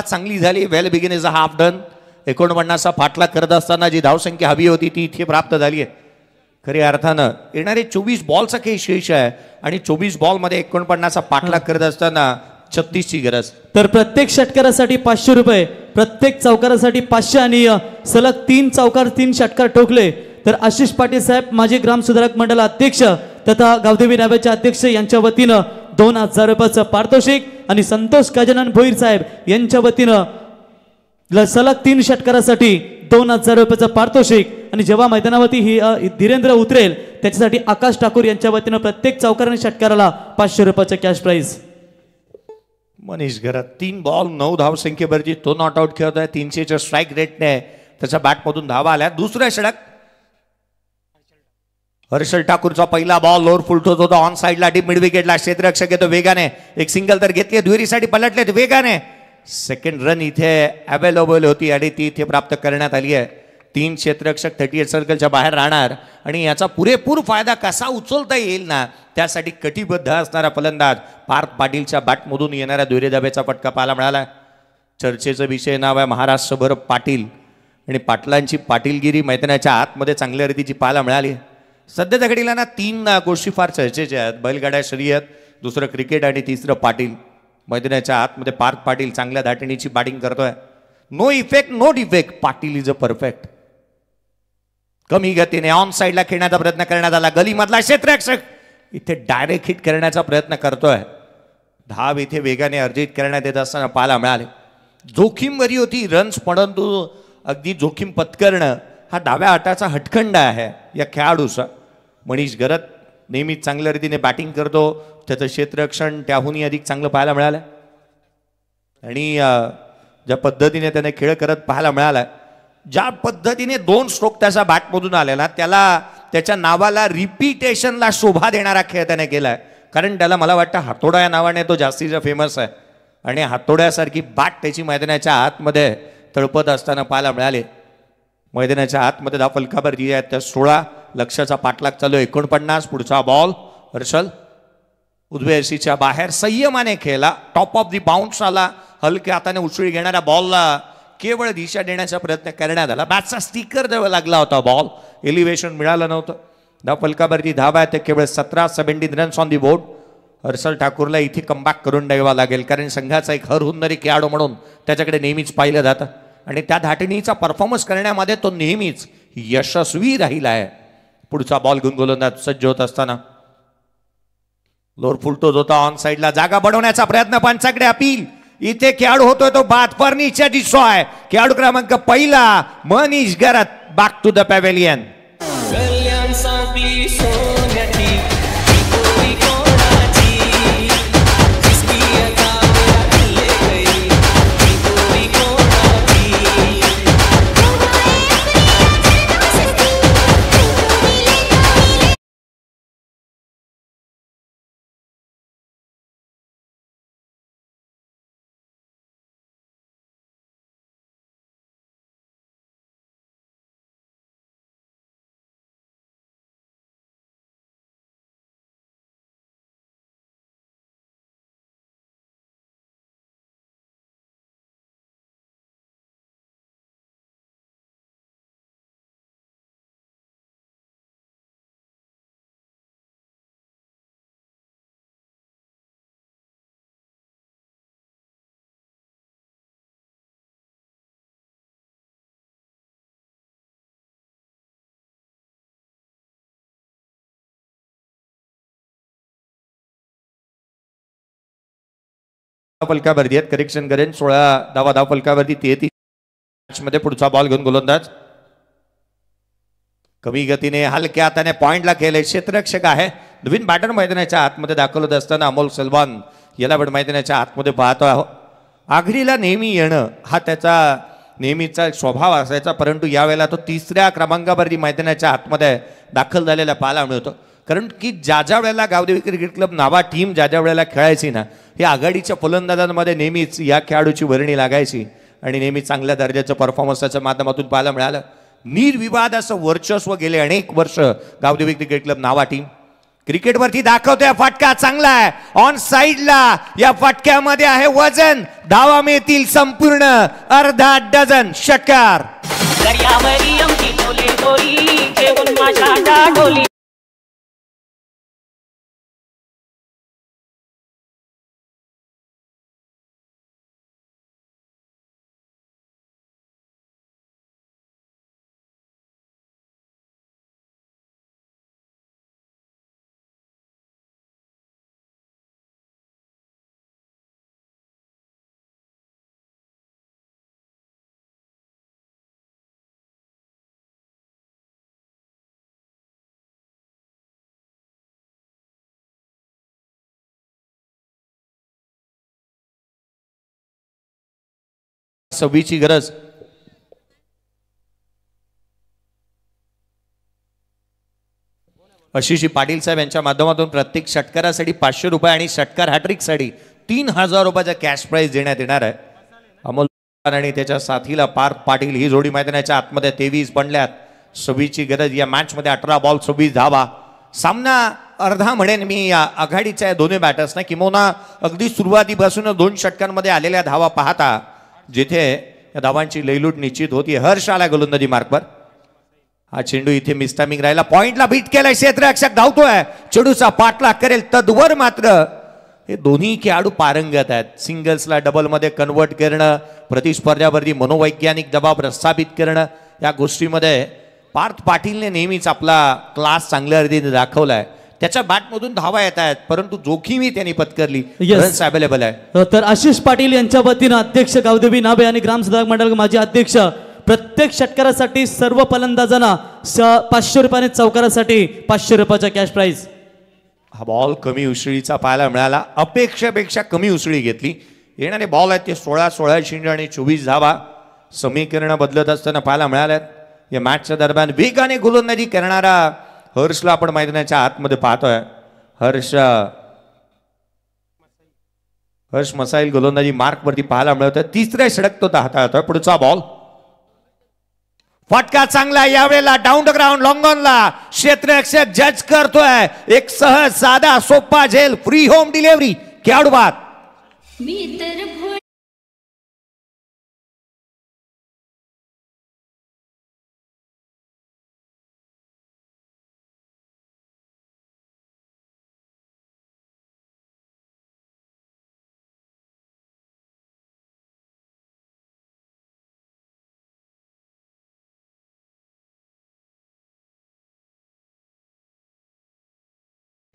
चांगली झाली? Well begin is a half done एकोणपन्नासचा फाटला करत असताना जी धावसंख्या हवी होती ती इथे प्राप्त झाली आहे. खऱ्या अर्थानं येणारे चोवीस बॉलचा काही शेष आहे आणि चोवीस बॉलमध्ये एकोणपन्नासचा पाठलाग करत असताना छत्तीसची गरज. तर प्रत्येक षटकारासाठी पाचशे रुपये प्रत्येक चौकारासाठी पाचशे आणि सलग तीन चौकार तीन षटकार ठोकले. तर आशिष पाटील साहेब माजी ग्राम सुधारक मंडळ अध्यक्ष तथा गावदेवी नाव्याचे अध्यक्ष यांच्या वतीनं दोन हजार रुपयाचं पारितोषिक आणि संतोष गजानन भोईर साहेब यांच्या वतीनं ल- सलग तीन षटकारासाठी दोन हजार रुपयाचं पारितोषिक. आणि जेव्हा मैदानावरती ही धीरेंद्र उतरेल त्याच्यासाठी आकाश ठाकूर यांच्या वतीनं प्रत्येक चौकाराने षटकाराला पाचशे रुपयाचं कॅश प्राईज मनीष घरात तीन बॉल नऊ धाव संख्येवरची तो नॉट आउट आहे तीनशेच्या स्ट्राईक रेटने त्याच्या बॅटमधून धावा आल्या. दुसऱ्या षटक हर्षल ठाकूरचा पहिला बॉल लोअर फुलटोच होता. ऑन साईडला डीप मिड विकेटला क्षेत्ररक्षक येतो वेगाने. एक सिंगल तर घेतली दुहेरीसाठी पलटलेत वेगाने. सेकंड रन इथे अवेलेबल होती आणि ती इथे प्राप्त करण्यात आली आहे. तीन क्षेत्ररक्षक थर्टी एट सर्कलच्या बाहेर राहणार आणि याचा पुरेपूर फायदा कसा उचलता येईल ना त्यासाठी कटिबद्ध असणारा फलंदाज पार्थ पाटीलच्या बॅटमधून येणाऱ्या दुहेरी धाब्याचा फटका पाहायला मिळाला. चर्चेचं विषय नाव आहे महाराष्ट्रभर पाटील. आणि पाटलांची पाटीलगिरी मैदानाच्या आतमध्ये चांगल्या रीतीची पाहायला मिळाली. सध्याच्या घडीला ना तीन गोष्टी फार चर्चेच्या आहेत. बैलगाड्या शर्यत दुसरं क्रिकेट आणि तिसरं पाटील. मैदानाच्या आतमध्ये पार्थ पाटील चांगल्या धाटणीची बॅटिंग करतोय. No effect no defect Patil is a perfect कमी गतीने ऑन साईडला खेळण्याचा प्रयत्न करण्यात आला. गलीमधला क्षेत्ररक्षक इथे डायरेक्ट हिट करण्याचा प्रयत्न करतोय. धाव इथे वेगाने अर्जित करण्यात येत असताना पाहायला मिळाले. जोखीम बरी होती रन्स परंतु अगदी जोखीम पत्करणं हा डाव्या आटाचा हटखंड आहे या खेळाडूचा. मनीष गरत नेहमीच चांगल्या रीतीने बॅटिंग करतो. त्याचं क्षेत्ररक्षण त्याहूनही अधिक चांगलं पाहायला मिळालं आणि ज्या पद्धतीने त्याने खेळ करत पाहायला मिळाला ज्या पद्धतीने दोन स्ट्रोक त्याचा बॅटमधून आलेला त्याला त्याच्या नावाला रिपिटेशनला शोभा देणारा खेळ त्याने केलाय. कारण त्याला मला वाटतं हातोडा या नावाने तो जास्तीचा फेमस आहे. आणि हातोड्यासारखी बॅट त्याची मैदानाच्या आतमध्ये तळपत असताना पाहायला मिळाले. मैदानाच्या आतमध्ये दहा फलकाबर जी आहेत त्या सोळा लक्षाचा पाठलाग चालू आहे. एकोणपन्नास पुढचा बॉल हर्षल उद्वेसीच्या बाहेर संयमाने खेळला. टॉप ऑफ दी बाउन्स आला. हलक्या हाताने उचळी घेणाऱ्या बॉलला केवळ दिशा देण्याचा प्रयत्न करण्यात आला. बॅटचा स्टिकर जवळ लागला होता बॉल एलिव्हेशन मिळालं नव्हतं. धा फलकावरती धावा आहे ते केवळ सतरा seventeen runs on the board Harshal ठाकूरला इथे कमबॅक करून द्यावा लागेल. कारण संघाचा एक हर हुन्नरी खेळाडू म्हणून त्याच्याकडे नेहमीच पाहिलं जातं. आणि त्या धाटणीचा परफॉर्मन्स करण्यामध्ये तो नेहमीच यशस्वी राहिला आहे. पुढचा बॉल घेऊन गोलंदाज सज्ज होत असताना. लोर फुलटोच होता ऑन साईडला जागा बनवण्याचा प्रयत्न पंचाकडे अपील. इथे खेळाडू होतोय तो बातपर्णीच्या दिसतोय. खेळाडू क्रमांक पहिला Manish Garat back to the pavilion फलकावरती आहेत. करेक्शन करेन सोळा धावा धाव फलकावरती तेहतीसमध्ये पुढचा बॉल घेऊन गोलंदाज. कमी गतीने हलक्या हाताने पॉइंटला खेळले. क्षेत्ररक्षक आहे. नवीन बॅटर मैदानाच्या आतमध्ये दाखवत असताना अमोल सलमान याला पण मैदानाच्या आतमध्ये पाहतो आहो. आघडीला नेहमी येणं हा त्याचा नेहमीचा स्वभाव असायचा. परंतु यावेळेला तो तिसऱ्या क्रमांकावरती मैदानाच्या आतमध्ये दाखल झालेला पाहायला मिळतो. कारण की ज्या ज्या वेळेला Gavdevi cricket club Nava team ज्या ज्या वेळेला खेळायची ना हे आघाडीच्या फलंदाजांमध्ये नेहमीच या खेळाडूची वर्णी लागायची आणि नेहमी चांगल्या दर्जाचं परफॉर्मन्सच्या माध्यमातून पाहायला मिळालं. निर्विवाद असं वर्चस्व गेले अनेक वर्ष Gavdevi cricket club Nava team. क्रिकेटवरती दाखवतोय फटका चांगला आहे. ऑन साईडला या फटक्यामध्ये आहे वजन. धावा मिळतील संपूर्ण अर्धा डझन. षटकार सव्वीची गरज. आशिषी पाटील साहेब यांच्या माध्यमातून प्रत्येक षटकारासाठी पाचशे रुपये आणि षटकार हॅट्रिकसाठी तीन हजार रुपयाचा कॅश प्राईज देण्यात येणार आहे. अमोल आणि त्याच्या साथीला पार्थ पाटील ही जोडी मैदानाच्या आतमध्ये तेवीस बनल्यात. सव्वीसची गरज या मॅचमध्ये अठरा बॉल सव्वीस धावा. सामना अर्धा म्हणेन मी या आघाडीच्या दोन्ही बॅटर्सना किंवा अगदी सुरुवातीपासून दोन षटकांमध्ये आलेल्या धावा पाहता. जिथे या धावांची लैलूट निश्चित होती हर्ष आला गोलंदाजी मार्कवर हा चेंडू इथे मिस्टामिंग राहिला. पॉइंटला बीट केलाय क्षेत्ररक्षक धावतोय. चेंडूचा पाठला करेल तद्वर मात्र हे दोन्ही खेळाडू पारंगत आहेत. सिंगल्सला डबलमध्ये कन्वर्ट करणं प्रतिस्पर्ध्यावरती मनोवैज्ञानिक दबाव प्रस्थापित करणं या गोष्टीमध्ये पार्थ पाटीलने नेहमीच आपला क्लास चांगल्या रीतीने आहे त्याच्या बॅटमधून धावा येत आहेत परंतु जोखीमही त्यांनी पत्करली. रन्स अवेलेबल आहे. तर आशिष पाटील यांच्या वतीनं अध्यक्ष गावदेवी नाबे आणि ग्रामसुधारक मंडळ माजी अध्यक्ष प्रत्येक षटकारासाठी सर्व फलंदाजांना पाचशे रुपयाने चौकारासाठी पाचशे रुपयाचा कॅश प्राईज हा बॉल कमी उसळीचा पाहायला मिळाला. अपेक्षेपेक्षा कमी उसळी घेतली. येणारे बॉल आहेत ते सोळा सोळा शिंड आणि चोवीस धावा. समीकरण बदलत असताना पाहायला मिळाल्यात. या मॅचच्या दरम्यान वेगाने गोलंदाजी करणारा हर्षला आपण मैदानाच्या आतमध्ये पाहतोय. हर्ष हर्ष मसाईल गोलंदाजी मार्कवरती पाहायला मिळतोय. तिसऱ्या षडक तो हाताळतोय पुढचा बॉल फटका चांगला यावेळेला डाऊन द ग्राउंड लॉंगॉनला क्षेत्ररक्षक जज करतोय. एक सहज साधा सोपा झेल. फ्री होम डिलिव्हरी खेळाडू बात. मी तर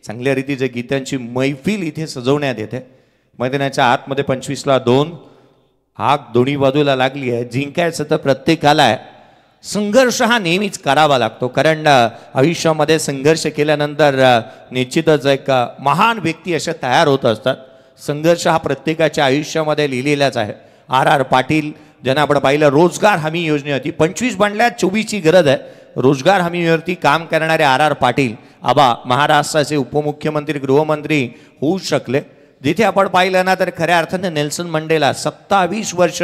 चांगल्या रीतीचे गीतांची मैफिल इथे सजवण्यात येते. मैदानाच्या आतमध्ये पंचवीसला दोन आग दोन्ही बाजूला लागली आहे. जिंकायचं तर प्रत्येकाला आहे. संघर्ष हा नेहमीच करावा लागतो. कारण आयुष्यामध्ये संघर्ष केल्यानंतर निश्चितच एक महान व्यक्ती अशा तयार होत असतात. संघर्ष हा प्रत्येकाच्या आयुष्यामध्ये लिहिलेलाच आहे. आर आर पाटील ज्यांना आपण पाहिलं रोजगार हमी योजनेवरती पंचवीस बनल्यात चोवीसची गरज आहे. रोजगार हमीवरती काम करणारे आर आर पाटील आबा महाराष्ट्राचे उपमुख्यमंत्री गृहमंत्री होऊ शकले. जिथे आपण पाहिलं ना तर खऱ्या अर्थाने नेल्सन मंडेला सत्तावीस वर्ष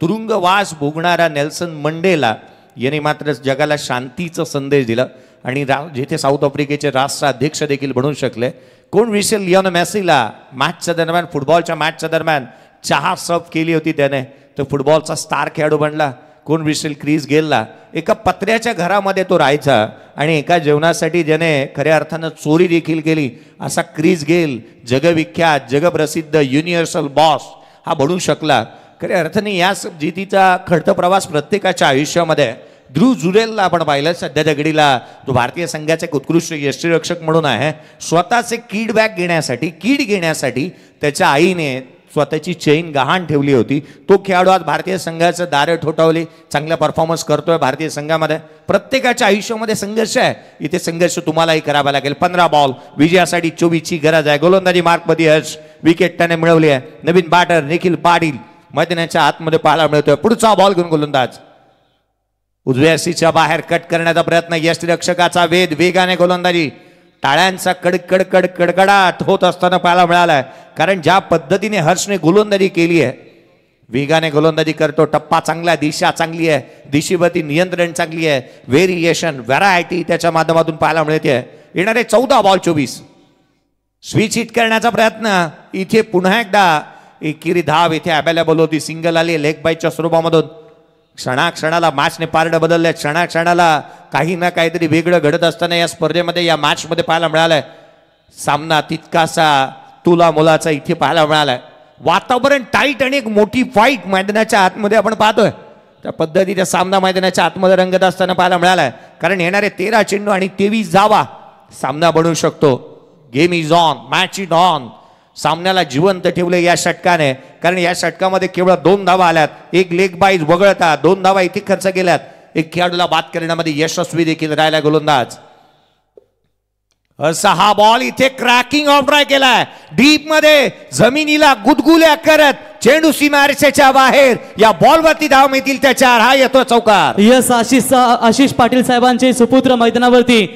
तुरुंगवास भोगणारा नेल्सन मंडेला यांनी मात्र जगाला शांतीचा संदेश दिला. आणि रा जिथे साऊथ आफ्रिकेचे राष्ट्राध्यक्ष देखील बनू शकले. कोण विशेल लिओन मेसीला? मॅचच्या दरम्यान फुटबॉलच्या मॅचच्या दरम्यान चहा सर्व केली होती त्याने. तो फुटबॉलचा स्टार खेळाडू बनला. कोण विशेल क्रीज गेलला. एका पत्र्याच्या घरामध्ये तो राहायचा आणि एका जेवणासाठी ज्याने खऱ्या अर्थानं चोरी देखील केली. असा क्रीज गेल जगविख्यात जगप्रसिद्ध युनिव्हर्सल बॉस हा बनू शकला. खऱ्या अर्थाने या जितीचा खडत प्रवास प्रत्येकाच्या आयुष्यामध्ये ध्रुव जुरेलला आपण पाहिलं सध्याच्या घडीला तो भारतीय संघाचा एक उत्कृष्ट यष्टीरक्षक म्हणून आहे. स्वतःचे कीड बॅग घेण्यासाठी कीड घेण्यासाठी त्याच्या आईने स्वतःची चेन गहाण ठेवली होती. तो खेळाडू आज भारतीय संघाचं दारं ठोठावली चांगला परफॉर्मन्स करतोय भारतीय संघामध्ये. प्रत्येकाच्या आयुष्यामध्ये संघर्ष आहे. इथे संघर्ष तुम्हालाही करावा लागेल. पंधरा बॉल विजयासाठी चोवीसची गरज आहे. गोलंदाजी मार्कमध्ये हर्ष विकेट त्याने मिळवली आहे. नवीन बॅटर निखिल पाटील मैदानाच्या आतमध्ये पाहायला मिळतोय. पुढचा बॉल घेऊन गोलंदाज. उजव्या सीच्या बाहेर कट करण्याचा प्रयत्न. यष्टीरक्षकाचा वेद वेगाने गोलंदाजी. टाळ्यांचा कडकड कड कडकडाट होत असताना पाहायला मिळाला आहे कारण ज्या पद्धतीने हर्षने गोलंदाजी केली आहे वेगाने गोलंदाजी करतो टप्पा चांगला आहे, दिशा चांगली आहे दिशेवरती नियंत्रण चांगली आहे व्हेरिएशन व्हरायटी त्याच्या माध्यमातून पाहायला मिळते. येणारे चौदा बॉल चोवीस. स्विच हिट करण्याचा प्रयत्न. इथे पुन्हा एकदा एकेरी धाव इथे अवेलेबल होती. सिंगल आली लेग बाईच्या स्वरूपामधून. क्षणाक्षणाला मॅचने पारडं बदललंय क्षणाक्षणाला काही ना काहीतरी वेगळं घडत असताना या स्पर्धेमध्ये या मॅचमध्ये पाहायला मिळालंय. सामना तितकासा तुला मुलाचा इथे पाहायला मिळालाय. वातावरण टाईट आणि एक मोठी फाईट मैदानाच्या आतमध्ये आपण पाहतोय. त्या पद्धतीचा सामना मैदानाच्या आतमध्ये रंगत असताना पाहायला मिळालाय. कारण येणारे तेरा चेंडू आणि तेवीस जावा सामना बनवू शकतो. Game is on match is on सामन्याला जिवंत ठेवले या षटकाने. कारण या षटकामध्ये केवळ दोन धावा आल्यात. एक लेग बाईज वगळता दोन धावा इथे खर्च केल्यात. एक खेळाडूला बाद करण्यामध्ये यशस्वी देखील राहिला गोलंदाज. असा हा बॉल इथे क्रॅकिंग ऑफ ड्राय केलाय. डीपमध्ये जमिनीला गुदगुल्या करत चेंडू सीमारेषेच्या बाहेर. या बॉलवरती धाव मिळतील त्याच्यावर हा येतो चौकार. यस आशिष आशिष पाटील साहेबांचे सुपुत्र मैदानावरती.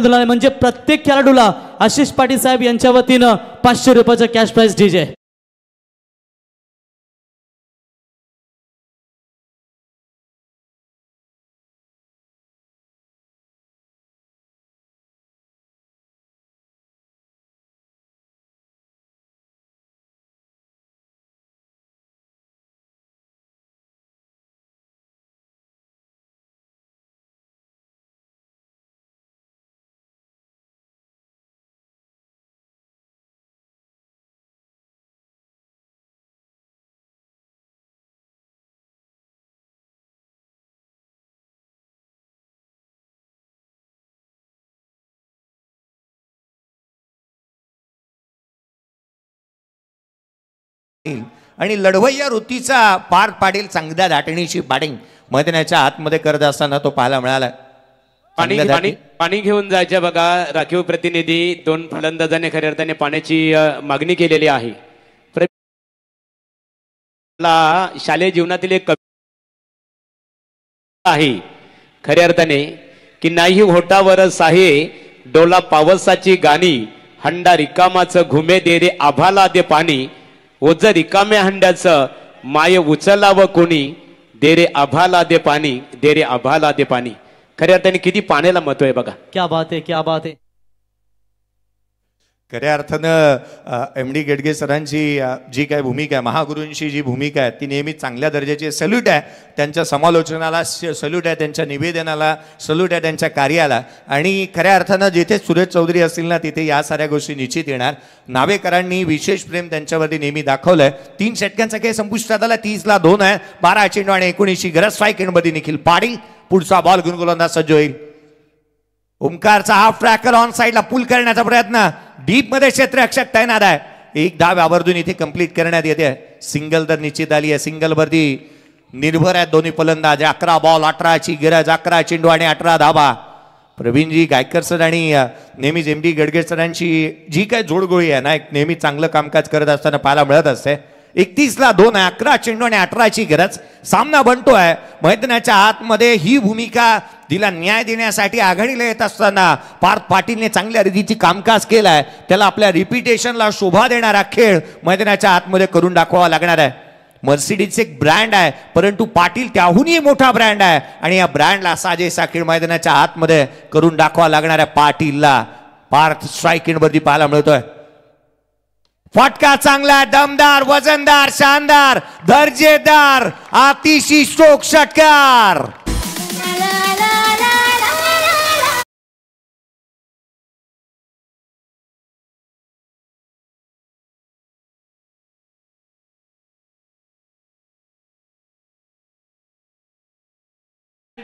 पा- म्हणजे प्रत्येक खेळाडूला आशिष पाटील साहेब यांच्या वतीनं पाचशे रुपयाचं कॅश प्राईज डीजे आणि लढवय्या वृत्तीचा पार पाडील चांगल्या दाटणीची बॅटिंग मैदानाच्या आतमध्ये करत असताना तो पाहायला मिळाला. पाणी घेऊन जायच्या बघा राखीव प्रतिनिधी दोन फलंदाजाने खऱ्या अर्थाने पाण्याची मागणी केलेली आहे. शालेय जीवनातील एक आहे. खऱ्या अर्थाने की नाही होटावर साहे डोला पावसाची गाणी हंडा रिकामाचं घुमे दे रे आभाला दे पाणी ओझ रिकाम्या हंड्याचं माय उचलावं कोणी दे रे आभाला दे पाणी दे रे आभाला दे पाणी. खऱ्या अर्थाने किती पाण्याला महत्त्व आहे बघा. क्या बात आहे क्या बात आहे. खऱ्या अर्थानं एम डी गेडगे सरांची जी काय भूमिका आहे महागुरूंची जी भूमिका आहे ती नेहमी चांगल्या दर्जाची सल्यूट आहे त्यांच्या समालोचनाला सल्यूट आहे त्यांच्या निवेदनाला सल्यूट आहे त्यांच्या कार्याला. आणि खऱ्या अर्थानं जिथे सुरेश चौधरी असतील ना तिथे या साऱ्या गोष्टी निश्चित येणार. नावेकरांनी विशेष प्रेम त्यांच्यावरती नेहमी दाखवलं आहे तीन षटकांचा काही संपुष्टात आला. तीसला दोन आहे. बारा चेंडू आणि एकोणीसची गरज फायकेंडमध्ये निखिल पाडी पुढचा बॉल घेऊन गोलंदाज सज्ज होईल. ओंकारचा हाफ ट्रॅकर ऑन साईडला पुल करण्याचा प्रयत्न. डीपमध्ये क्षेत्ररक्षक तैनात आहे. एक धाव आवर्जून इथे कंप्लीट करण्यात येते. सिंगल तर निश्चित आली आहे. सिंगल वरती निर्भर आहेत दोन्ही फलंदाज. अकरा बॉल अठराची गरज अकरा चेंडू आणि अठरा धाबा प्रवीणजी गायकर सर आणि नेहमीच एम डी गडगे सरांची जी काय जोडगोळी आहे ना एक नेहमी चांगलं कामकाज करत असताना पाहायला मिळत असते. एकतीसला दोन आहे. अकरा चेंडू आणि अठराची गरज. सामना बनतो आहे मैदानाच्या आतमध्ये ही भूमिका तिला न्याय देण्यासाठी आघाडीला येत असताना पार्थ पाटीलने चांगल्या रीतीची कामकाज केलाय. त्याला आपल्या रिपिटेशनला शोभा देणारा खेळ मैदानाच्या आतमध्ये करून दाखवावा लागणार आहे. मर्सिडीज एक ब्रँड आहे परंतु पाटील त्याहूनही मोठा ब्रँड आहे. आणि या ब्रँडला साजेसा खेळ मैदानाच्या आतमध्ये करून दाखवा लागणार आहे पाटीलला. पार्थ स्ट्राईक वरती पाहायला मिळतोय. फटका चांगला दमदार वजनदार शानदार दर्जेदार अतिशी स्ट्रोक षटकार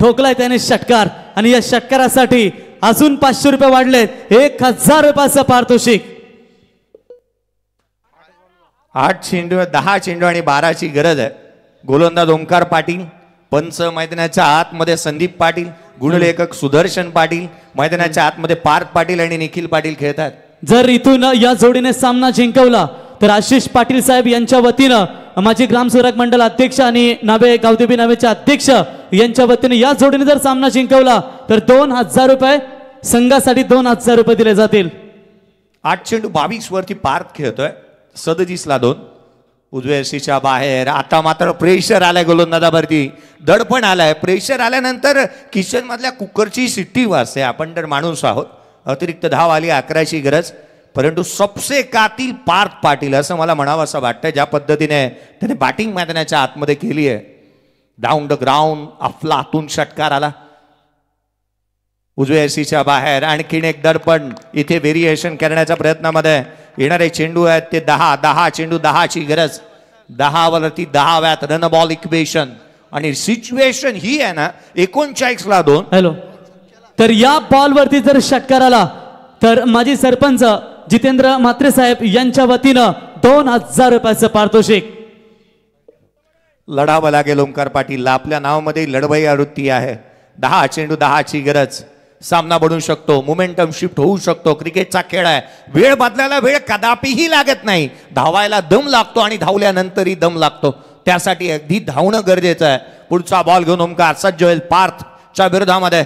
ठोकलाय त्याने षटकार. आणि या षटकारासाठी अजून पाचशे रुपये वाढलेत. एक हजार रुपयाचं पारितोषिक. आठ चेंडू दहा चेंडू आणि बाराची गरज आहे. गोलंदाज ओंकार पाटील पंच मैदानाच्या आतमध्ये संदीप पाटील गुणलेखक सुदर्शन पाटील मैदानाच्या आतमध्ये पार्थ पाटील आणि निखिल पाटील खेळतात. जर इथून या जोडीने सामना जिंकवला तर आशिष पाटील साहेब यांच्या वतीनं माजी ग्रामस्वराज मंडळ अध्यक्ष आणि नावे गावदेवी नावेचे अध्यक्ष यांच्या वतीने या जोडीने जर सामना जिंकवला तर दोन हजार रुपये संघासाठी दोन हजार रुपये दिले जातील. आठ चेंडू बावीस वरती पार्थ खेळतोय. सदजीसला दोन. उजव्या बाहेर. आता मात्र प्रेशर आलाय गोलंदाजावरती. दडपण आलाय. प्रेशर आल्यानंतर किचन मधल्या कुकरची शिट्टी वाजते. आपण तर माणूस आहोत. अतिरिक्त धाव आली अकराची गरज. परंतु सबसे कातील पार्थ पाटील असं मला म्हणावं असं वाटतं ज्या पद्धतीने त्याने बॅटिंग मैदानाच्या आतमध्ये केली आहे. डाऊन द ग्राउंड आपला आतून षटकार आला. उजव्या एसीच्या बाहेर आणखीन एक दर्पण इथे व्हेरिएशन करण्याच्या प्रयत्नामध्ये येणारे चेंडू आहेत ते दहा दहा चेंडू दहाची गरज. दहावरती दहा व्यात रन बॉल इक्वेशन आणि सिच्युएशन ही आहे ना एकोणचाळीस ला दोन. हॅलो तर या बॉलवरती जर षटकार आला तर माजी सरपंच जितेंद्र म्हात्रे साहेब यांच्या वतीनं दोन हजार रुपयाचं पारितोषिक. लढावं लागेल ओंकार पाटील. आपल्या नावामध्ये लढवई आवृत्ती आहे. दहा चेंडू दहाची गरज. सामना बनू शकतो मोमेंटम शिफ्ट होऊ शकतो. क्रिकेटचा खेळ आहे. वेळ बदलायला वेळ कदापिही लागत नाही. धावायला दम लागतो आणि धावल्यानंतरही दम लागतो. त्यासाठी अगदी धावणं गरजेचं आहे. पुढचा बॉल घेऊन ओंकार सज्ज होईल पार्थच्या विरोधामध्ये.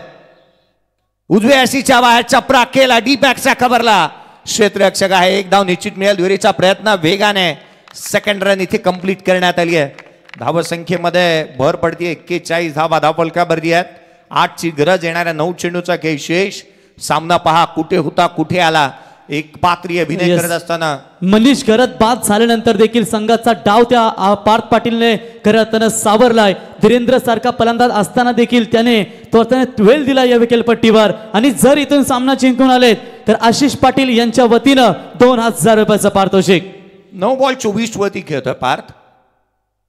उजव्या अशीच्या बाहेर चपरा केला डी बॅकच्या कव्हरला क्षेत्ररक्षक आहे. एक धाव निश्चित मिळेल. दुहेरीचा प्रयत्न वेगाने सेकंड रन इथे कंप्लीट करण्यात आली आहे. धावसंख्येमध्ये भर पडते एक्केचाळीस धावा धावपलकावरती आहेत. आठची गरज येणाऱ्या नऊ चेंडूचा खेळ शेष सामना पहा. कुठे होता कुठे आला? एक पात्री अभिनय. करत असताना. मनीष घरत बाद झाल्यानंतर देखील संघाचा डाव त्या पार्थ पाटीलने खरं सावरलाय. धीरेंद्र सारखा फलंदाज असताना देखील त्याने तो त्याने वेळ दिला या विकेलपट्टीवर. आणि जर इथून सामना जिंकून आलेत तर आशिष पाटील यांच्या वतीनं दोन हजार रुपयाचं पारितोषिक. नऊ बॉल चोवीस वरती खेळतोय पार्थ.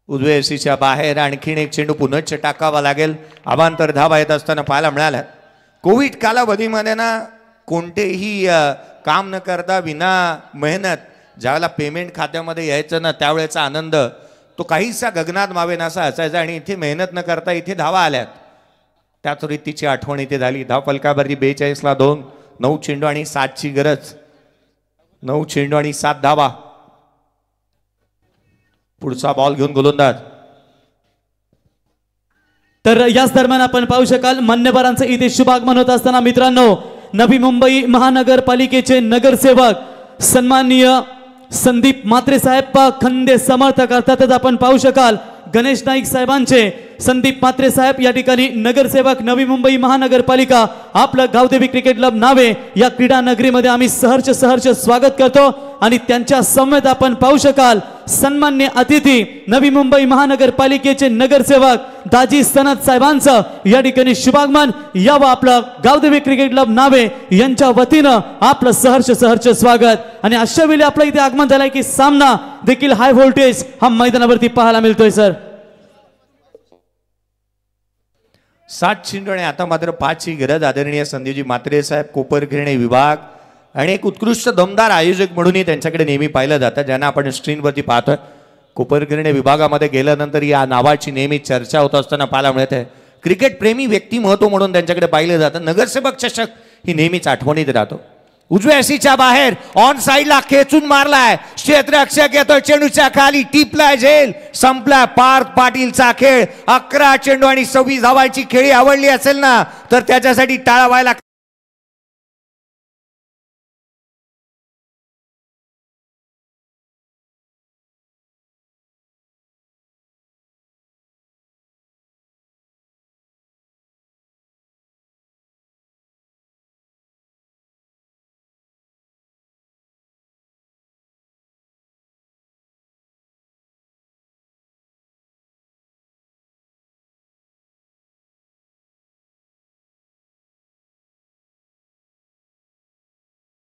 उद्वेसीच्या बाहेर आणखीन एक चेंडू पुनश्च टाकावा लागेल. अवांतर धावा येत असताना पाहायला मिळाल्या कोविड कालावधीमध्ये ना कोणतेही काम न करता विना मेहनत ज्यावेळेला पेमेंट खात्यामध्ये यायचं ना त्यावेळेचा आनंद तो काहीसा गगनात मावेनासा असायचा आणि इथे मेहनत न करता इथे धावा आल्यात. त्याच रीतीची आठवण इथे झाली. धाव फलकावरती बेचाळीसला दोन. नऊ चेंडू आणि सातची गरज. नऊ चेंडू आणि सात धावा. पुढचा बॉल घेऊन गोलंदाज. तर याच दरम्यान आपण पाहू शकाल मान्यवरांचं इथे शुभागमन होत असताना मित्रांनो नवी मुंबई महानगरपालिकेचे नगरसेवक सन्माननीय संदीप म्हात्रे साहेब खंदे समर्थक अर्थातच आपण पाहू शकाल गणेश नाईक साहेबांचे संदीप पात्रे साहेब या ठिकाणी नगरसेवक नवी मुंबई महानगरपालिका आपलं गावदेवी क्रिकेट क्लब नावे या क्रीडा नगरीमध्ये आम्ही सहर्ष सहर्ष स्वागत करतो आणि त्यांच्या समवेत आपण पाहू शकाल. सन्मान्य अतिथी नवी मुंबई महानगरपालिकेचे नगरसेवक दाजी सनद साहेबांचं या ठिकाणी शुभागमन यावं आपलं गावदेवी क्रिकेट क्लब नावे यांच्या वतीनं आपलं सहर्ष सहर्ष स्वागत. आणि अशा वेळी आपलं इथे आगमन झालंय की सामना देखील हाय व्होल्टेज हा मैदानावरती पाहायला मिळतोय सर सात शिंदणे आता मात्र पाचची गरज आदरणीय संदीपजी मात्रे साहेब कोपरखिरणे विभाग आणि एक उत्कृष्ट दमदार आयोजक म्हणूनही त्यांच्याकडे नेहमी पाहिलं जातं ज्यांना आपण स्क्रीनवरती पाहतोय. कोपरखिरणे विभागामध्ये गेल्यानंतर या नावाची नेहमी चर्चा होत असताना पाहायला मिळत. क्रिकेट प्रेमी व्यक्तिमत्व म्हणून त्यांच्याकडे पाहिलं जातं. नगरसेवक चषक ही नेहमीच आठवणीत राहतो. उजव्या सीच्या बाहेर. ऑन साईडला खेचून मारलाय. क्षेत्ररक्षक येतोय चेंडूच्या खाली टिपलाय झेल. संपलाय पार्थ पाटीलचा खेळ. अकरा चेंडू आणि सव्वीस धावांची खेळी आवडली असेल ना तर त्याच्यासाठी टाळा व्हायला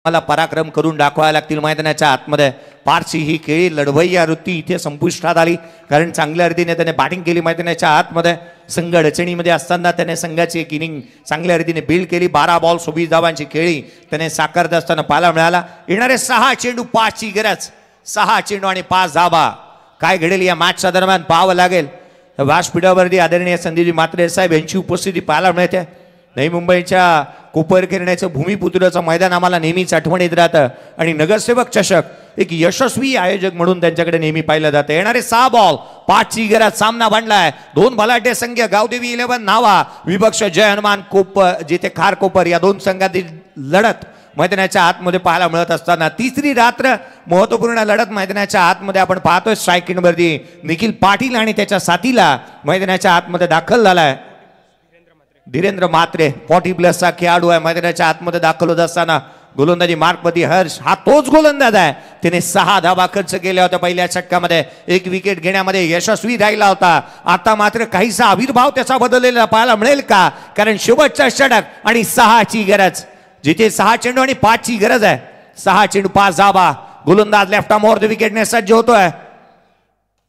मला पराक्रम करून दाखवायला लागतील मैदानाच्या आतमध्ये. फारशी ही खेळी लढवई या वृत्ती इथे संपुष्टात आली. कारण चांगल्या रीतीने त्याने बॅटिंग केली मैदानाच्या आतमध्ये. संघ अडचणीमध्ये असताना त्याने संघाची एक इनिंग चांगल्या रीतीने बिल्ड केली. बारा बॉल सव्वीस धावांची खेळी त्याने साकारत असताना पाहायला मिळाला. येणारे सहा चेंडू पाचची गरज. सहा चेंडू आणि पाच धावा. काय घडेल या मॅचच्या दरम्यान पाहावं लागेल. व्यासपीठावरती आदरणीय संदीपजी मात्रे साहेब यांची उपस्थिती पाहायला मिळते. नवी मुंबईच्या कोपर किरण्याचं भूमिपुत्राचं मैदान आम्हाला नेहमीच आठवणीत राहतं. आणि नगरसेवक चषक एक यशस्वी आयोजक म्हणून त्यांच्याकडे नेहमी पाहिलं जातं. येणारे सहा बॉल पाचची गरज सामना बनलाय. दोन भलाटे संघ गावदेवी इलेव्हन नावा विपक्ष जय हनुमान कोप जिथे खार कोपर या दोन संघातील लढत मैदानाच्या आतमध्ये पाहायला मिळत असताना तिसरी रात्र महत्त्वपूर्ण लढत मैदानाच्या आतमध्ये आपण पाहतोय स्ट्रायकिंगवरती निखिल पाटील आणि त्याच्या साथीला मैदानाच्या आतमध्ये दाखल झालाय. धीरेंद्र मात्रे फॉर्टी प्लसचा खेळाडू आहे मैदानाच्या आतमध्ये दाखल होत असताना गोलंदाजी मार्कपती हर्ष हा तोच गोलंदाज आहे. त्याने सहा धाबा खर्च केल्या होत्या पहिल्या षटकामध्ये. एक विकेट घेण्यामध्ये यशस्वी राहिला होता. आता मात्र काहीसा आविर्भाव त्याचा बदललेला पाहायला मिळेल का? कारण शेवटचा षटक आणि सहाची गरज. जिथे सहा चेंडू आणि पाचची गरज आहे सहा चेंडू पाच धाबा गोलंदाज लेफ्ट आर्मवर विकेटने सज्ज होतोय.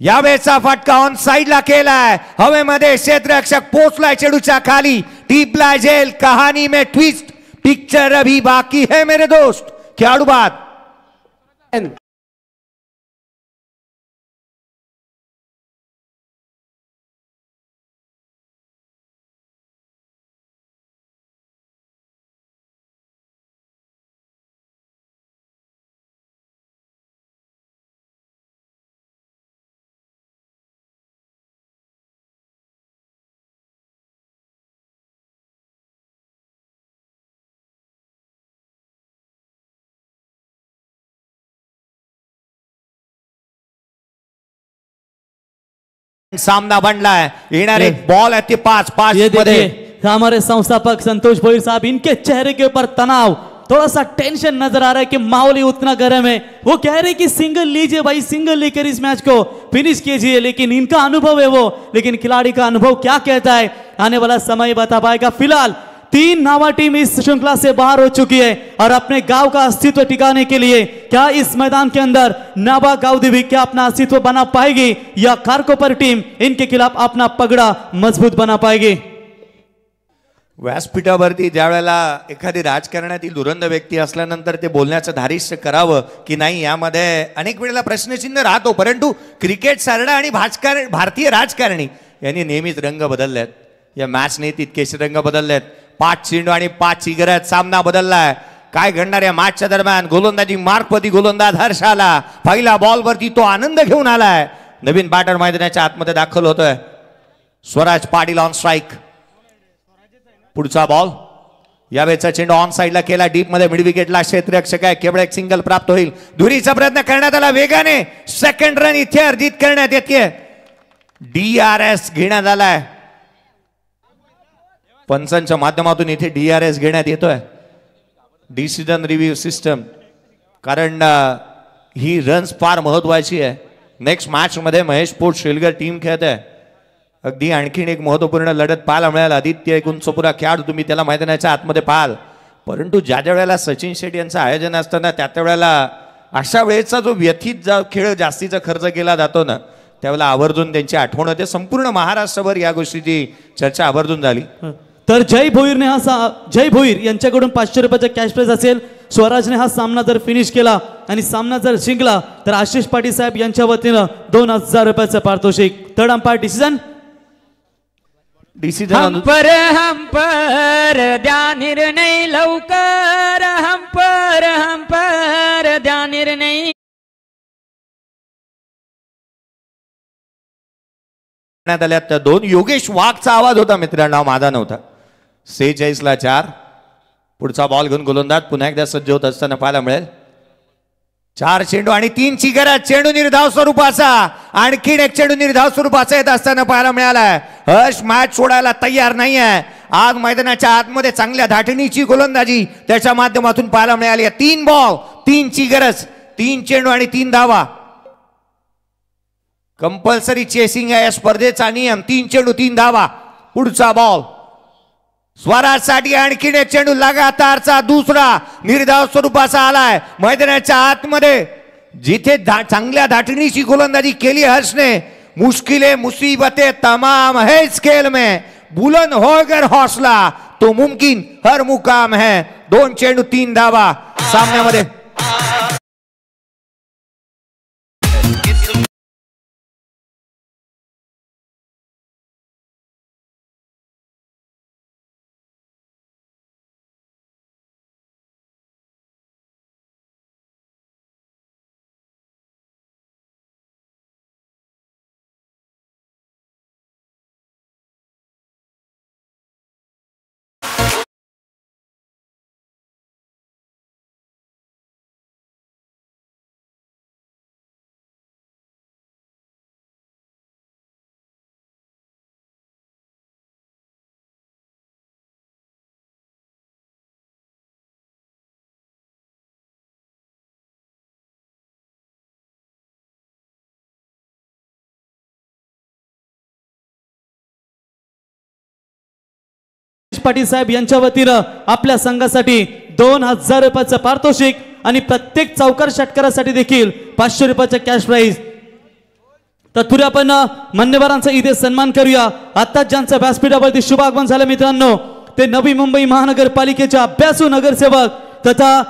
यावेळेचा फटका ऑन साईडला केलाय. हवेमध्ये क्षेत्ररक्षक पोचलाय चेडूच्या खाली. टिपला जेल कहाणी में ट्विस्ट पिक्चर अभी बाकी है मेरे दोस्त. खेळाडू बाद सामना बनलाय येणार एक बॉल आहे पास पाच पाच मध्ये हमारे संस्थापक संतोष भोईर साहब इनके चेहरे के ऊपर तनाव थोड़ा सा टेंशन नज़र आ रहा है कि माहौल ही उतना गर्म है। वो कह रहे कि सिंगल लीजिए भाई सिंगल लेकर इस मैच को फिनिश कीजिए लेकिन इनका अनुभव है वो। लेकिन खिलाड़ी का अनुभव क्या कहता है? आने वाला समय बता पाएगा। फ़िलहाल तीन नावा टीम इस श्रृंखला से बाहर हो चुकी है और अपने गांव का अस्तित्व टिकाने के लिए क्या इस मैदान के अंदर नावा गांव देवी क्या अपना अस्तित्व बना पाएगी? या कारकोपर टीम इनके खिलाफ अपना पगड़ा मजबूत बना पाएगी? व्यासपीठावरती ज्या वेळेला एखादी राजकारणातील दुरंध व्यक्ती असल्यानंतर ते बोलण्याचं धारिष्य करावं की नाही यामध्ये अनेक वेळेला प्रश्नचिन्ह राहतो. परंतु क्रिकेट सारडा आणि भाजकार भारतीय राजकारणी यांनी नेहमीच रंग बदलले आहेत या मॅचने तितकेच रंग बदलले आहेत पाच चेंडू आणि पाच गरज. सामना बदललाय. काय घडणार आहे मॅचच्या दरम्यान? गोलंदाजी मार्कपती गोलंदाज हर्ष आला पहिला बॉलवरती तो आनंद घेऊन आलाय. नवीन बॅटर मैदानाच्या आतमध्ये दाखल होतोय. स्वराज पाटील ऑन स्ट्राईक पुढचा बॉल यावेळेचा चेंडू ऑन साईडला केला. डीपमध्ये मिड विकेटला क्षेत्ररक्षक आहे. केवळ एक सिंगल प्राप्त होईल? दुरीचा प्रयत्न करण्यात आला. वेगाने सेकंड रन इथे अर्जित करण्यात येते डी आर एस घेण्यात आलाय. पंचांच्या माध्यमातून इथे डी आर एस घेण्यात येतोय. डिसिजन रिव्ह्यू सिस्टम कारण ही रन्स फार महत्वाची आहे. नेक्स्ट मॅचमध्ये महेश पोट शेलगर टीम खेळत आहे. अगदी आणखीन एक महत्त्वपूर्ण लढत पाहायला मिळाल. आदित्य एकूण चोपुरा खेळाडू तुम्ही त्याला मैदानाच्या आतमध्ये पाहाल. परंतु ज्या ज्या वेळेला सचिन शेट्टी यांचं आयोजन असतं ना त्या त्या वेळेला अशा वेळेचा जो व्यथित जा खेळ जास्तीचा खर्च केला जातो ना त्यावेळेला आवर्जून त्यांची आठवण होते. संपूर्ण महाराष्ट्रभर या गोष्टीची चर्चा आवर्जून झाली. तर जय भोईरने हा सा जय भोईर यांच्याकडून पाचशे रुपयाचा कॅश प्राइज असेल. स्वराजने हा सामना जर फिनिश केला आणि सामना जर जिंकला तर आशिष पाटील साहेब यांच्या वतीनं दोन हजार रुपयाचं पारितोषिक. थर्ड अंपायर डिसिजन डिसिजन हम पर हम पर द्या निर्णय लवकर. हम पर हम पर द्या निर्णय. दोन. योगेश वाघचा आवाज होता मित्रांनो माझा नव्हता. सेहेचाळीसला चार. पुढचा बॉल घेऊन गोलंदाज पुन्हा एकदा सज्ज होत असताना पाहायला मिळेल. चार चेंडू आणि तीन गरज. चेंडू निर्धाव स्वरूपाचा. आणखीन एक चेंडू निर्धाव स्वरूपाचा येत असताना पाहायला मिळालाय. हर्ष मॅच सोडायला तयार नाही आहे आज मैदानाच्या आतमध्ये चांगल्या धाटणीची गोलंदाजी त्याच्या माध्यमातून पाहायला मिळाली आहे. तीन बॉल तीनची गरज. तीन चेंडू आणि तीन धावा. कंपल्सरी चेसिंग आहे या स्पर्धेचा नियम. तीन चेंडू तीन धावा. पुढचा बॉल स्वराजसाठी आणखीन एक चेंडू लगातारचा दुसरा निर्धाव स्वरूपाचा आलाय. मैदानाच्या आतमध्ये जिथे धा- चांगल्या धाटणीची गोलंदाजी केली हर्षने मुश्किले मुसीबते तमाम है इस खेल में बुलंद होगर हौसला. तो मुमकिन हर मुकाम है. दोन चेंडू तीन धावा सामन्यामध्ये. पाटील साहेब यांच्या वतीनं आपल्या संघासाठी दोन हजार रुपयाचं पारितोषिक आणि प्रत्येक चौकार षटकारासाठी देखील पाचशे रुपयाचं कॅश प्राईज तत्पुरी आपण मान्यवरांचा इथे सन्मान करूया. आता ज्यांचं व्यासपीठावरती शुभ आगमन झालं मित्रांनो ते नवी मुंबई महानगरपालिकेच्या अभ्यासू नगरसेवक तथा